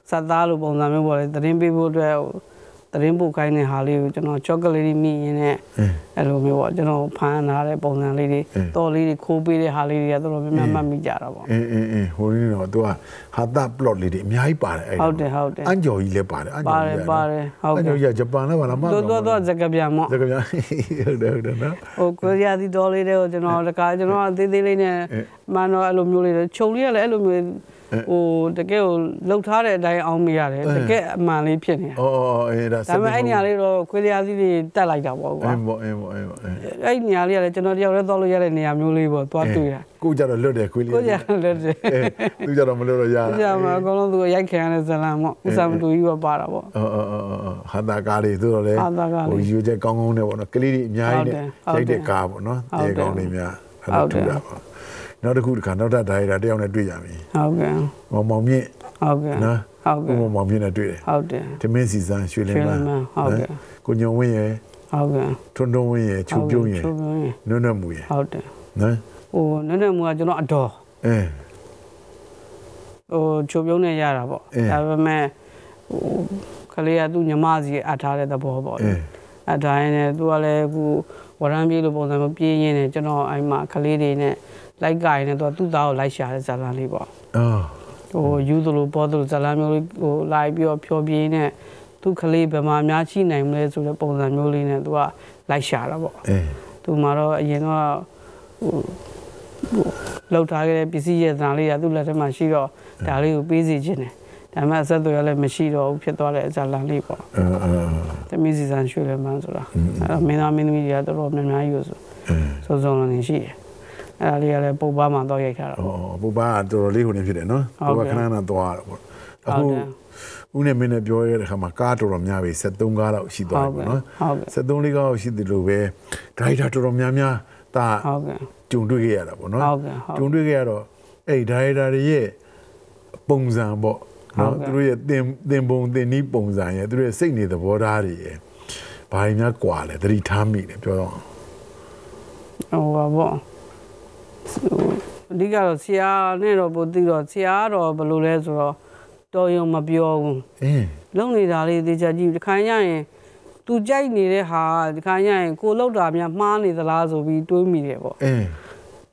စက်သားလိုပုံစံမျိုးပေါ့လေသတင်းပေးဖို့အတွက် သတင်းပို့ခိုင်းတဲ့ဟာလေးကိုကျွန်တော်ချောကလေးတွေမိရင်းနဲ့အင်းအဲ့လိုမျိုးပေါ့ကျွန်တော်ဖမ်းထားတဲ့ပုံစံလေးတွေအင်းတော်လေးတွေခိုးပေးတဲ့ဟာလေးတွေကတော်တော်များများမှတ်မိကြတာပေါ့အင်းအင်းအင်းဟိုရင်းတော့သူကဟာတာ plot လေးတွေအများကြီးပါတယ်အဲ့ဟုတ်တယ်ဟုတ်တယ်အန်ဂျော်ကြီးလည်းပါတယ်အန်ဂျော်ပါတယ်ကြီးပါတယ်ဟုတ်အန်ကဲ့ဂျော်ကြီးကဂျပန်လည်းပါလားမတော်တော်တော်စကပြန်မော့စကားပြန်ဟုတ်တယ်ဟုတ်တယ်နော်ဟိုကိုရီးယားဒီဒေါ်လေးတွေကိုကျွန်တော်တခါကျွန်တော်အသေးသေးလေးနဲ့အဲမှန်တော့အဲ့လိုမျိုးလေးတွေခြုံလေးကလည်းအဲ့လိုမျိုး ဟိုတကယ်ကိုလှုပ်ထားတဲ့အတိုင်းအောင်မရတယ်တကယ်အမှန်လေးဖြစ်နေတာအော်အော်အေးဒါဒါပေမဲ့အဲ့နေရာလေးတော့ခွေးတရားစီးလေးတက်လိုက်တာပေါ့ကွာအေးပေါ့အေးပေါ့အေးပေါ့အေးအဲ့နေရာလေးကလည်းကျွန်တော်တယောက်တည်းသွားလို့ရတဲ့နေရာမျိုးလေးပေါ့သွားတွေ့တာကိုကြတော့လွတ်တယ်ခွေးလေးကိုကြလည်းတယ်အေးသူကြတော့မလွတ်တော့ရကိုကြမှာအကုန်လုံးသူရိုက်ခံရတဲ့ဇလံပေါ့ဥစားမတူကြီးပဲပါတာပေါ့အော်အော်အော်အော်ဟာတာကားလေးသူတော့လေဟာတာကားလေးဟိုယူချက်ကောင်းကောင်းနဲ့ပေါ့နော်ကလေးတွေအများကြီးနဲ့ဟုတ်တယ်ရိုက်တဲ့ကားပေါ့နော်ဟုတ်တယ်တဲကောင်းလေးများအဲ့ဟုလိုတ်တယ်ထူတာပေါ့ နောက်တစ်ခုတစ်ခါနောက်ထပ်ဒါရိုက်တာတယောက်နဲ့တွေ့ကြပြီဟုတ်ကဲ့မောင်မောင်မြင့်ဟုတ်ကဲ့နော်ဟုတ်ကဲ့ဦးမောင်မောင်မြင့်နဲ့တွေ့တယ်ဟုတ်တယ်တမင်းစီစံရွှေလင်းမရွှေလင်းမဟုတ်ကဲ့ကိုညုံဝင်းရယ်ဟုတ်ကဲ့ထွန်းထွန်းဝင်းရယ်ချူပြုံးရယ်ချူပြုံးရယ်နွတ်နွတ်မူရယ်ဟုတ်တယ်နော်ဟိုနည်းနည်းမူကကျွန်တော်အတော်အဲဟိုချိုပြုံးနေရတာပေါ့အေးဒါပေမဲ့ဟိုကလေးကသူ့ညီမစီအပ်ထားတဲ့သဘောပေါ့အဲအပ်ထားရင်လည်းသူကလည်းအခုဝရမ်းပြေးလို့ပုံစံမျိုးပြေးရင်းနဲ့ကျွန်တော်အဲ့မှာကလေးတွေနဲ့ လိုက်ကြရင်လည်းသူကသူ့သားကိုလိုက်ရှာတဲ့ဇာတ်လမ်းလေးပေါ့အော်ဟိုယူသလိုပေါ်သလိုဇာတ်လမ်းမျိုးလေးဟိုလိုက်ပြီးတော့ဖြောပြေးနဲ့သူ့ကလေးဘယ်မှာများရှိနိုင်မလဲဆိုတဲ့ပုံစံမျိုးလေးနဲ့သူကလိုက်ရှာတာပေါ့အဲသူမှတော့အရင်တော့ဟိုဟိုလောက်ထားခဲ့တဲ့ပစ္စည်းရဲ့သနာလေးကသူ့လက်ထဲမှာရှိတော့ဒါလေးကိုပေးစီခြင်းတယ်ဒါမှအဆက်အသွယ်ရလည်းမရှိတော့ဘူးဖြစ်သွားတဲ့အကြလန်လေးပေါ့အော်အော်သမီးစီစံရွှေလည်းမန်းဆိုတာအဲ့တော့မင်းသားမင်းသမီးတွေကတော်တော်များများယူဆိုအဲစုံစုံလုံးနေရှိတယ် အဲ့ဒါလေးကလည်းပုပ်ပါမှတော့ရိုက်ထားတာပေါ့အော်ဘူပါကတော်တော်လေးဟိုနေဖြစ်တယ်နော်ဟုတ်ဘူကဲ့ပါခဏခဏသွားတာပေါ့ဟုတ်အခုတယ်ဦးနဲ့မင်းနဲ့ပြောရတဲ့ခါမှာကားတော်တော်များပြီ73ကားတော့ရှိသွားပြီပေါ့နော်ဟုတ်ကဲ့73လေးကားတော့ရှိတယ်လို့ပဲဒရိုက်တာတော်တော်များများဒါဟုတ်ကဲ့ကြုံတွေ့ခဲ့ရတာပေါ့နော်ဟုတ်ကဲ့ဟုတ်ကြုံတွေ့ခဲ့ရတော့အဲ့ဒရိုက်တာတွေရဲ့ပုံစံပေါ့နော်ဟုတ်ကဲ့သူတို့ရဲ့တင်တင်ပုံတင်နီးပုံစံရဲ့သူတို့ရဲ့စိတ်နေသဘောထားတွေရဲ့ဘာတွေများကွာလဲသတိထားမိတယ်ပြောတော့ဟိုပါပေါ့ဟို အဓိကတော့ဆရာနဲ့တော့ပို့သိတော့ဆရာကတော့ဘယ်လိုလဲဆိုတော့တော်ရုံမပြောဘူးအင်းလုံနေတာလေးသေချာကြည့်ဒီခါကျရင်သူကြိုက်နေတဲ့ဟာဒီခါကျရင်ကိုလောက်တာများမှားနေသလားဆိုပြီးတွေးမိတယ်ပေါ့အင်း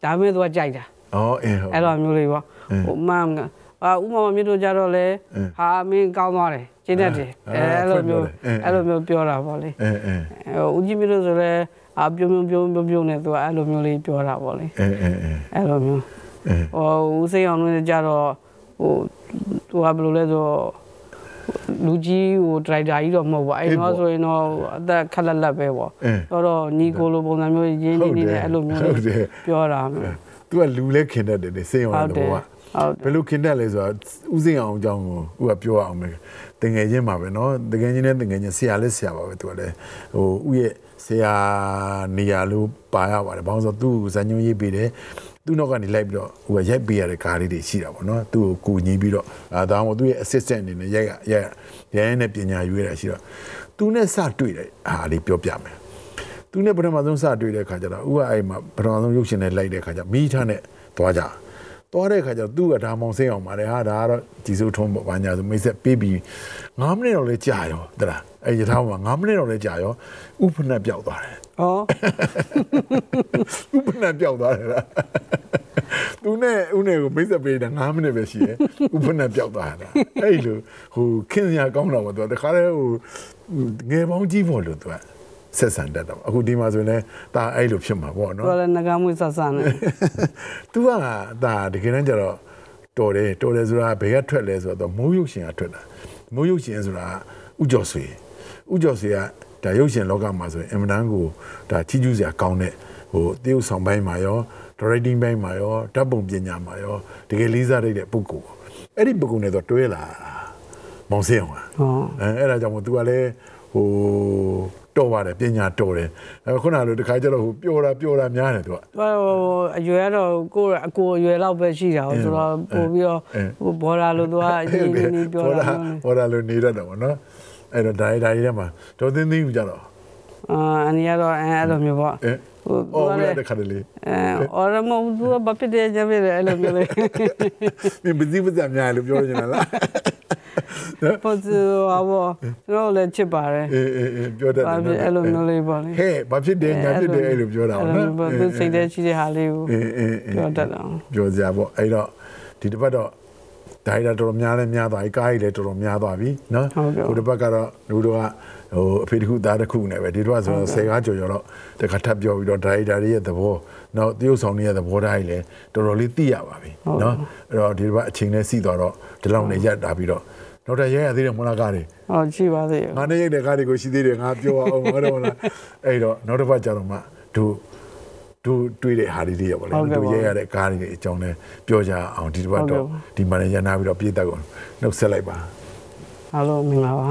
ဒါပေမဲ့သူကကြိုက်တာအော်အင်းဟုတ်အဲ့လိုမျိုးလေးပေါ့အင်းဟိုမှန်ကအာဥမာမြင့်တို့ကြတော့လေအင်းဟာမင်းကောင်းသွားတယ်ကျင်းတတ်တယ်အာအဲ့လိုမျိုးဖွင့်ပြောတယ်အင်းအဲ့လိုမျိုးပြောတာပေါ့လေအင်းအင်းဟိုဦးကြီးမြင့်တို့ဆိုလဲ အာပြုံးပြုံးပြုံးပြုံးပြုံးနဲ့သူကအဲ့လိုမျိုးလေးပြောတာပေါ့လေ အင်းအင်းအင်း အဲ့လိုမျိုး အင်း ဟိုဦးစိန်အောင်တို့ကြတော့ဟိုသူကဘယ်လိုလဲဆိုတော့လူကြီးဟိုဒရိုက်တာကြီးတော့မဟုတ်ဘူးအဲ့တော့ဆိုရင်တော့အသက်ခက်လက်လက်ပဲပေါ့ အင်း တော့တော့ညီကိုလိုပုံစံမျိုးရင်းနေနေနဲ့အဲ့လိုမျိုး ဟုတ်တယ် ပြောတာမျိုး သူကလူလဲခင်တတ်တယ်လေစိတ်အောင် ဟုတ် တဲ့ တယ် ဘောက ဟုတ်တယ် ဘယ်လိုခင်တတ်လဲဆိုတော့ဥစဉ်အောင်အကြောင်းကိုဥကပြောအောင်မယ်တငယ်ချင်းပါပဲเนาะတငယ်ချင်းနဲ့တငယ်ချင်းဆရာလဲဆရာပါပဲသူကလည်းဟိုဥရဲ့ ဆရာနေရာလို့ပါရပါတယ်ဘာလို့ဆိုတော့သူ့ကိုဇာညွှန်းရေးပေးတယ်သူ့နောက်ကနေလိုက်ပြီးတော့ဟိုကရိုက်ပေးရတဲ့ကားလေးတွေရှိတာပေါ့နော်သူ့ကိုကူညီပြီးတော့အဲဒါမှမဟုတ်သူ့ရဲ့ assistant အနေနဲ့ရိုက်ရရိုက်ရရိုင်းနဲ့ပညာရွေးတာရှိတော့သူနဲ့စတွေ့တဲ့အားလေးပြောပြမယ်သူနဲ့ပထမဆုံးစတွေ့တဲ့ခါကျတော့ဥကအဲ့မှာပထမဆုံးရုပ်ရှင်နဲ့လိုက်တဲ့ခါကျမိထားနဲ့သွားကြသွားတဲ့ခါကျတော့သူ့ကဒါမောင်စိတ်အောင်ပါတယ်ဟာဒါကတော့ဒီစုထုံးပေါ့ဘာညာဆိုမိတ်ဆက်ပေးပြီး9မိနစ်တော့လဲကြာရောတလား အဲ့ရထားမှာ9မိနစ်တော့လဲကြာရောဥပနတ်ပြောက်သွားတယ်ဩဥပနတ်ပြောက်သွားတယ်လားသူနဲ့ဦးနဲ့ကိုမိတ်ဆက်ပေးတာ9မိနစ်ပဲရှိတယ်ဥပနတ်ပြောက်သွားတာအဲ့လိုဟိုခင်းစရာကောင်းတော့မသူကတခါတည်းဟိုငယ်ပေါင်းကြီးဖို့လို့သူကဆက်ဆံတတ်တော့အခုဒီမှာဆိုရင်လည်းဒါအဲ့လိုဖြစ်မှာပေါ့နော်သူကလည်းငကားမွေးဆဆန်နေ तू ကဒါတကယ်တမ်းကျတော့တော်တယ်တော်တယ်ဆိုတာဘယ်ကထွက်လဲဆိုတော့မိုးရုပ်ရှင်ကထွက်တာမိုးရုပ်ရှင်ဆိုတာဥကျော်ဆွေ ဥကျော်ဆွေကဒါရုပ်ရှင်လောကမှာဆိုရင်အင်မတန်ကိုဒါချီးကျူးစရာကောင်းတဲ့ဟိုတရုပ်ဆောင်ပိုင်းမှာရော directing ပိုင်းမှာရောဓာတ်ပုံပညာမှာရောတကယ်လေးစားရတဲ့ပုဂ္ဂိုလ်ပေါ့အဲ့ဒီပုဂ္ဂိုလ်နဲ့တော့တွဲလာတာမောင်စင်းအောင်ကဟောအဲအဲ့ဒါကြောင့်မို့ तू ကလည်းဟိုတော်ပါတယ်ပညာတော်တယ်အဲခုနကလိုတခါကျတော့ဟိုပျော်တာပျော်တာများတယ် तू ကသူကဟိုအရွယ်ကတော့ကိုယ့်အကိုအရွယ်လောက်ပဲရှိတာဟုတ်ဆိုတော့ပို့ပြီးတော့အင်းဟိုဘော်လာလို့သူကအရင်နေနေပြောတာမျိုးနဲ့ဟောတာလို့နေရတော့ဗောနော် အဲ့တော့ဒါရီဒါရီထဲမှာဒေါ်သိန်းသိန်းကိုကြတော့အာအန်ရတော့အဲအဲ့လိုမျိုးပေါ့အဲဟိုသူအော်ကဝလရည်းတဲ့ခါတလေအဲအော်ရမသူကဘာဖြစ်တယ်ကြပြီလေအဲ့လိုမျိုးလေမင်းပစီပစများလို့ပြောနေတာလားပို့သူအဘောကျွန်တော်လည်းချစ်ပါတယ်အေးအေးအေးပြောတတ်တယ်ဘာဖြစ်အဲ့လိုမျိုးလေးပေါ့လေဟဲ့ဘာဖြစ်တယ်ညာဖြစ်တယ်အဲ့လိုပြောတာအဲ့ဗောလိုနော်မျိုးသူစိတ်ထဲရှိတဲ့ဟာလေးကိုအေးအေးအေးပြောတတ်တာပြောစရာပေါ့အဲ့တော့ဒီတစ်ပတ်တော့ ဒါရီတာတော်တော်များလဲများသွားပြီကားကြီးလည်းတော်တော်များသွားပြီနော်ဟုတ်ကဲ့ဟိုတစ်ပတ်ကတော့လူတို့ကဟိုအဖေတစ်ခုသားတစ်ခုနဲ့ပဲဒီတော့ဆိုတော့ဆယ်ကားကျော်ကျော်တော့တခါထပ်ပြောပြီးတော့ဒါရီတာတွေရဲ့သဘောနော်တရုတ်ဆောင်နေတဲ့သဘောထားကြီးလည်းတော်တော်လေးသိရပါပြီနော်အဲ့တော့ဒီတစ်ပတ်အချိန်နဲ့စီးသွားတော့ဒီလောက်နေရက်တာပြီးတော့နောက်တစ်ရက်ရသေးတယ်မလားကားတွေဟောကြည့်ပါသေးတယ်ငါနဲ့ရိုက်တဲ့ကားတွေကိုရှိသေးတယ်ငါပြောအောင်ငါတော့လားအဲ့တော့နောက်တစ်ပတ်ကျတော့မှသူ တို့တွေ့တဲ့ဟာလေးတွေရပါလေတို့ရဲရတဲ့ကားတွေအကြောင်းလဲပြောကြအောင်ဒီတစ်ပတ်တော့ဒီမန်နေဂျာနာပြီးတော့ပြေးတက်ကုန်နှုတ်ဆက်လိုက်ပါအားလုံးမင်္ဂလာပါ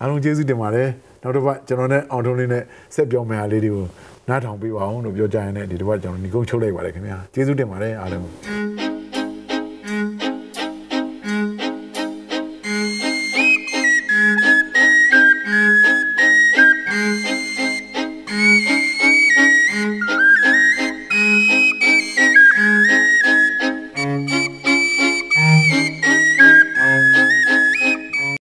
အားလုံးကျေးဇူးတင်ပါတယ်နောက်တစ်ပတ်ကျွန်တော်နဲ့အောင်ထုံးလေးနဲ့ဆက်ပြောမယ့်အားလေးတွေကိုနားထောင်ပေးပါအောင်လို့ပြောကြရင်လည်းဒီတစ်ပတ်ကျွန်တော်ညီကုန်းချုပ်လိုက်ပါတယ်ခင်ဗျာကျေးဇူးတင်ပါတယ်အားလုံး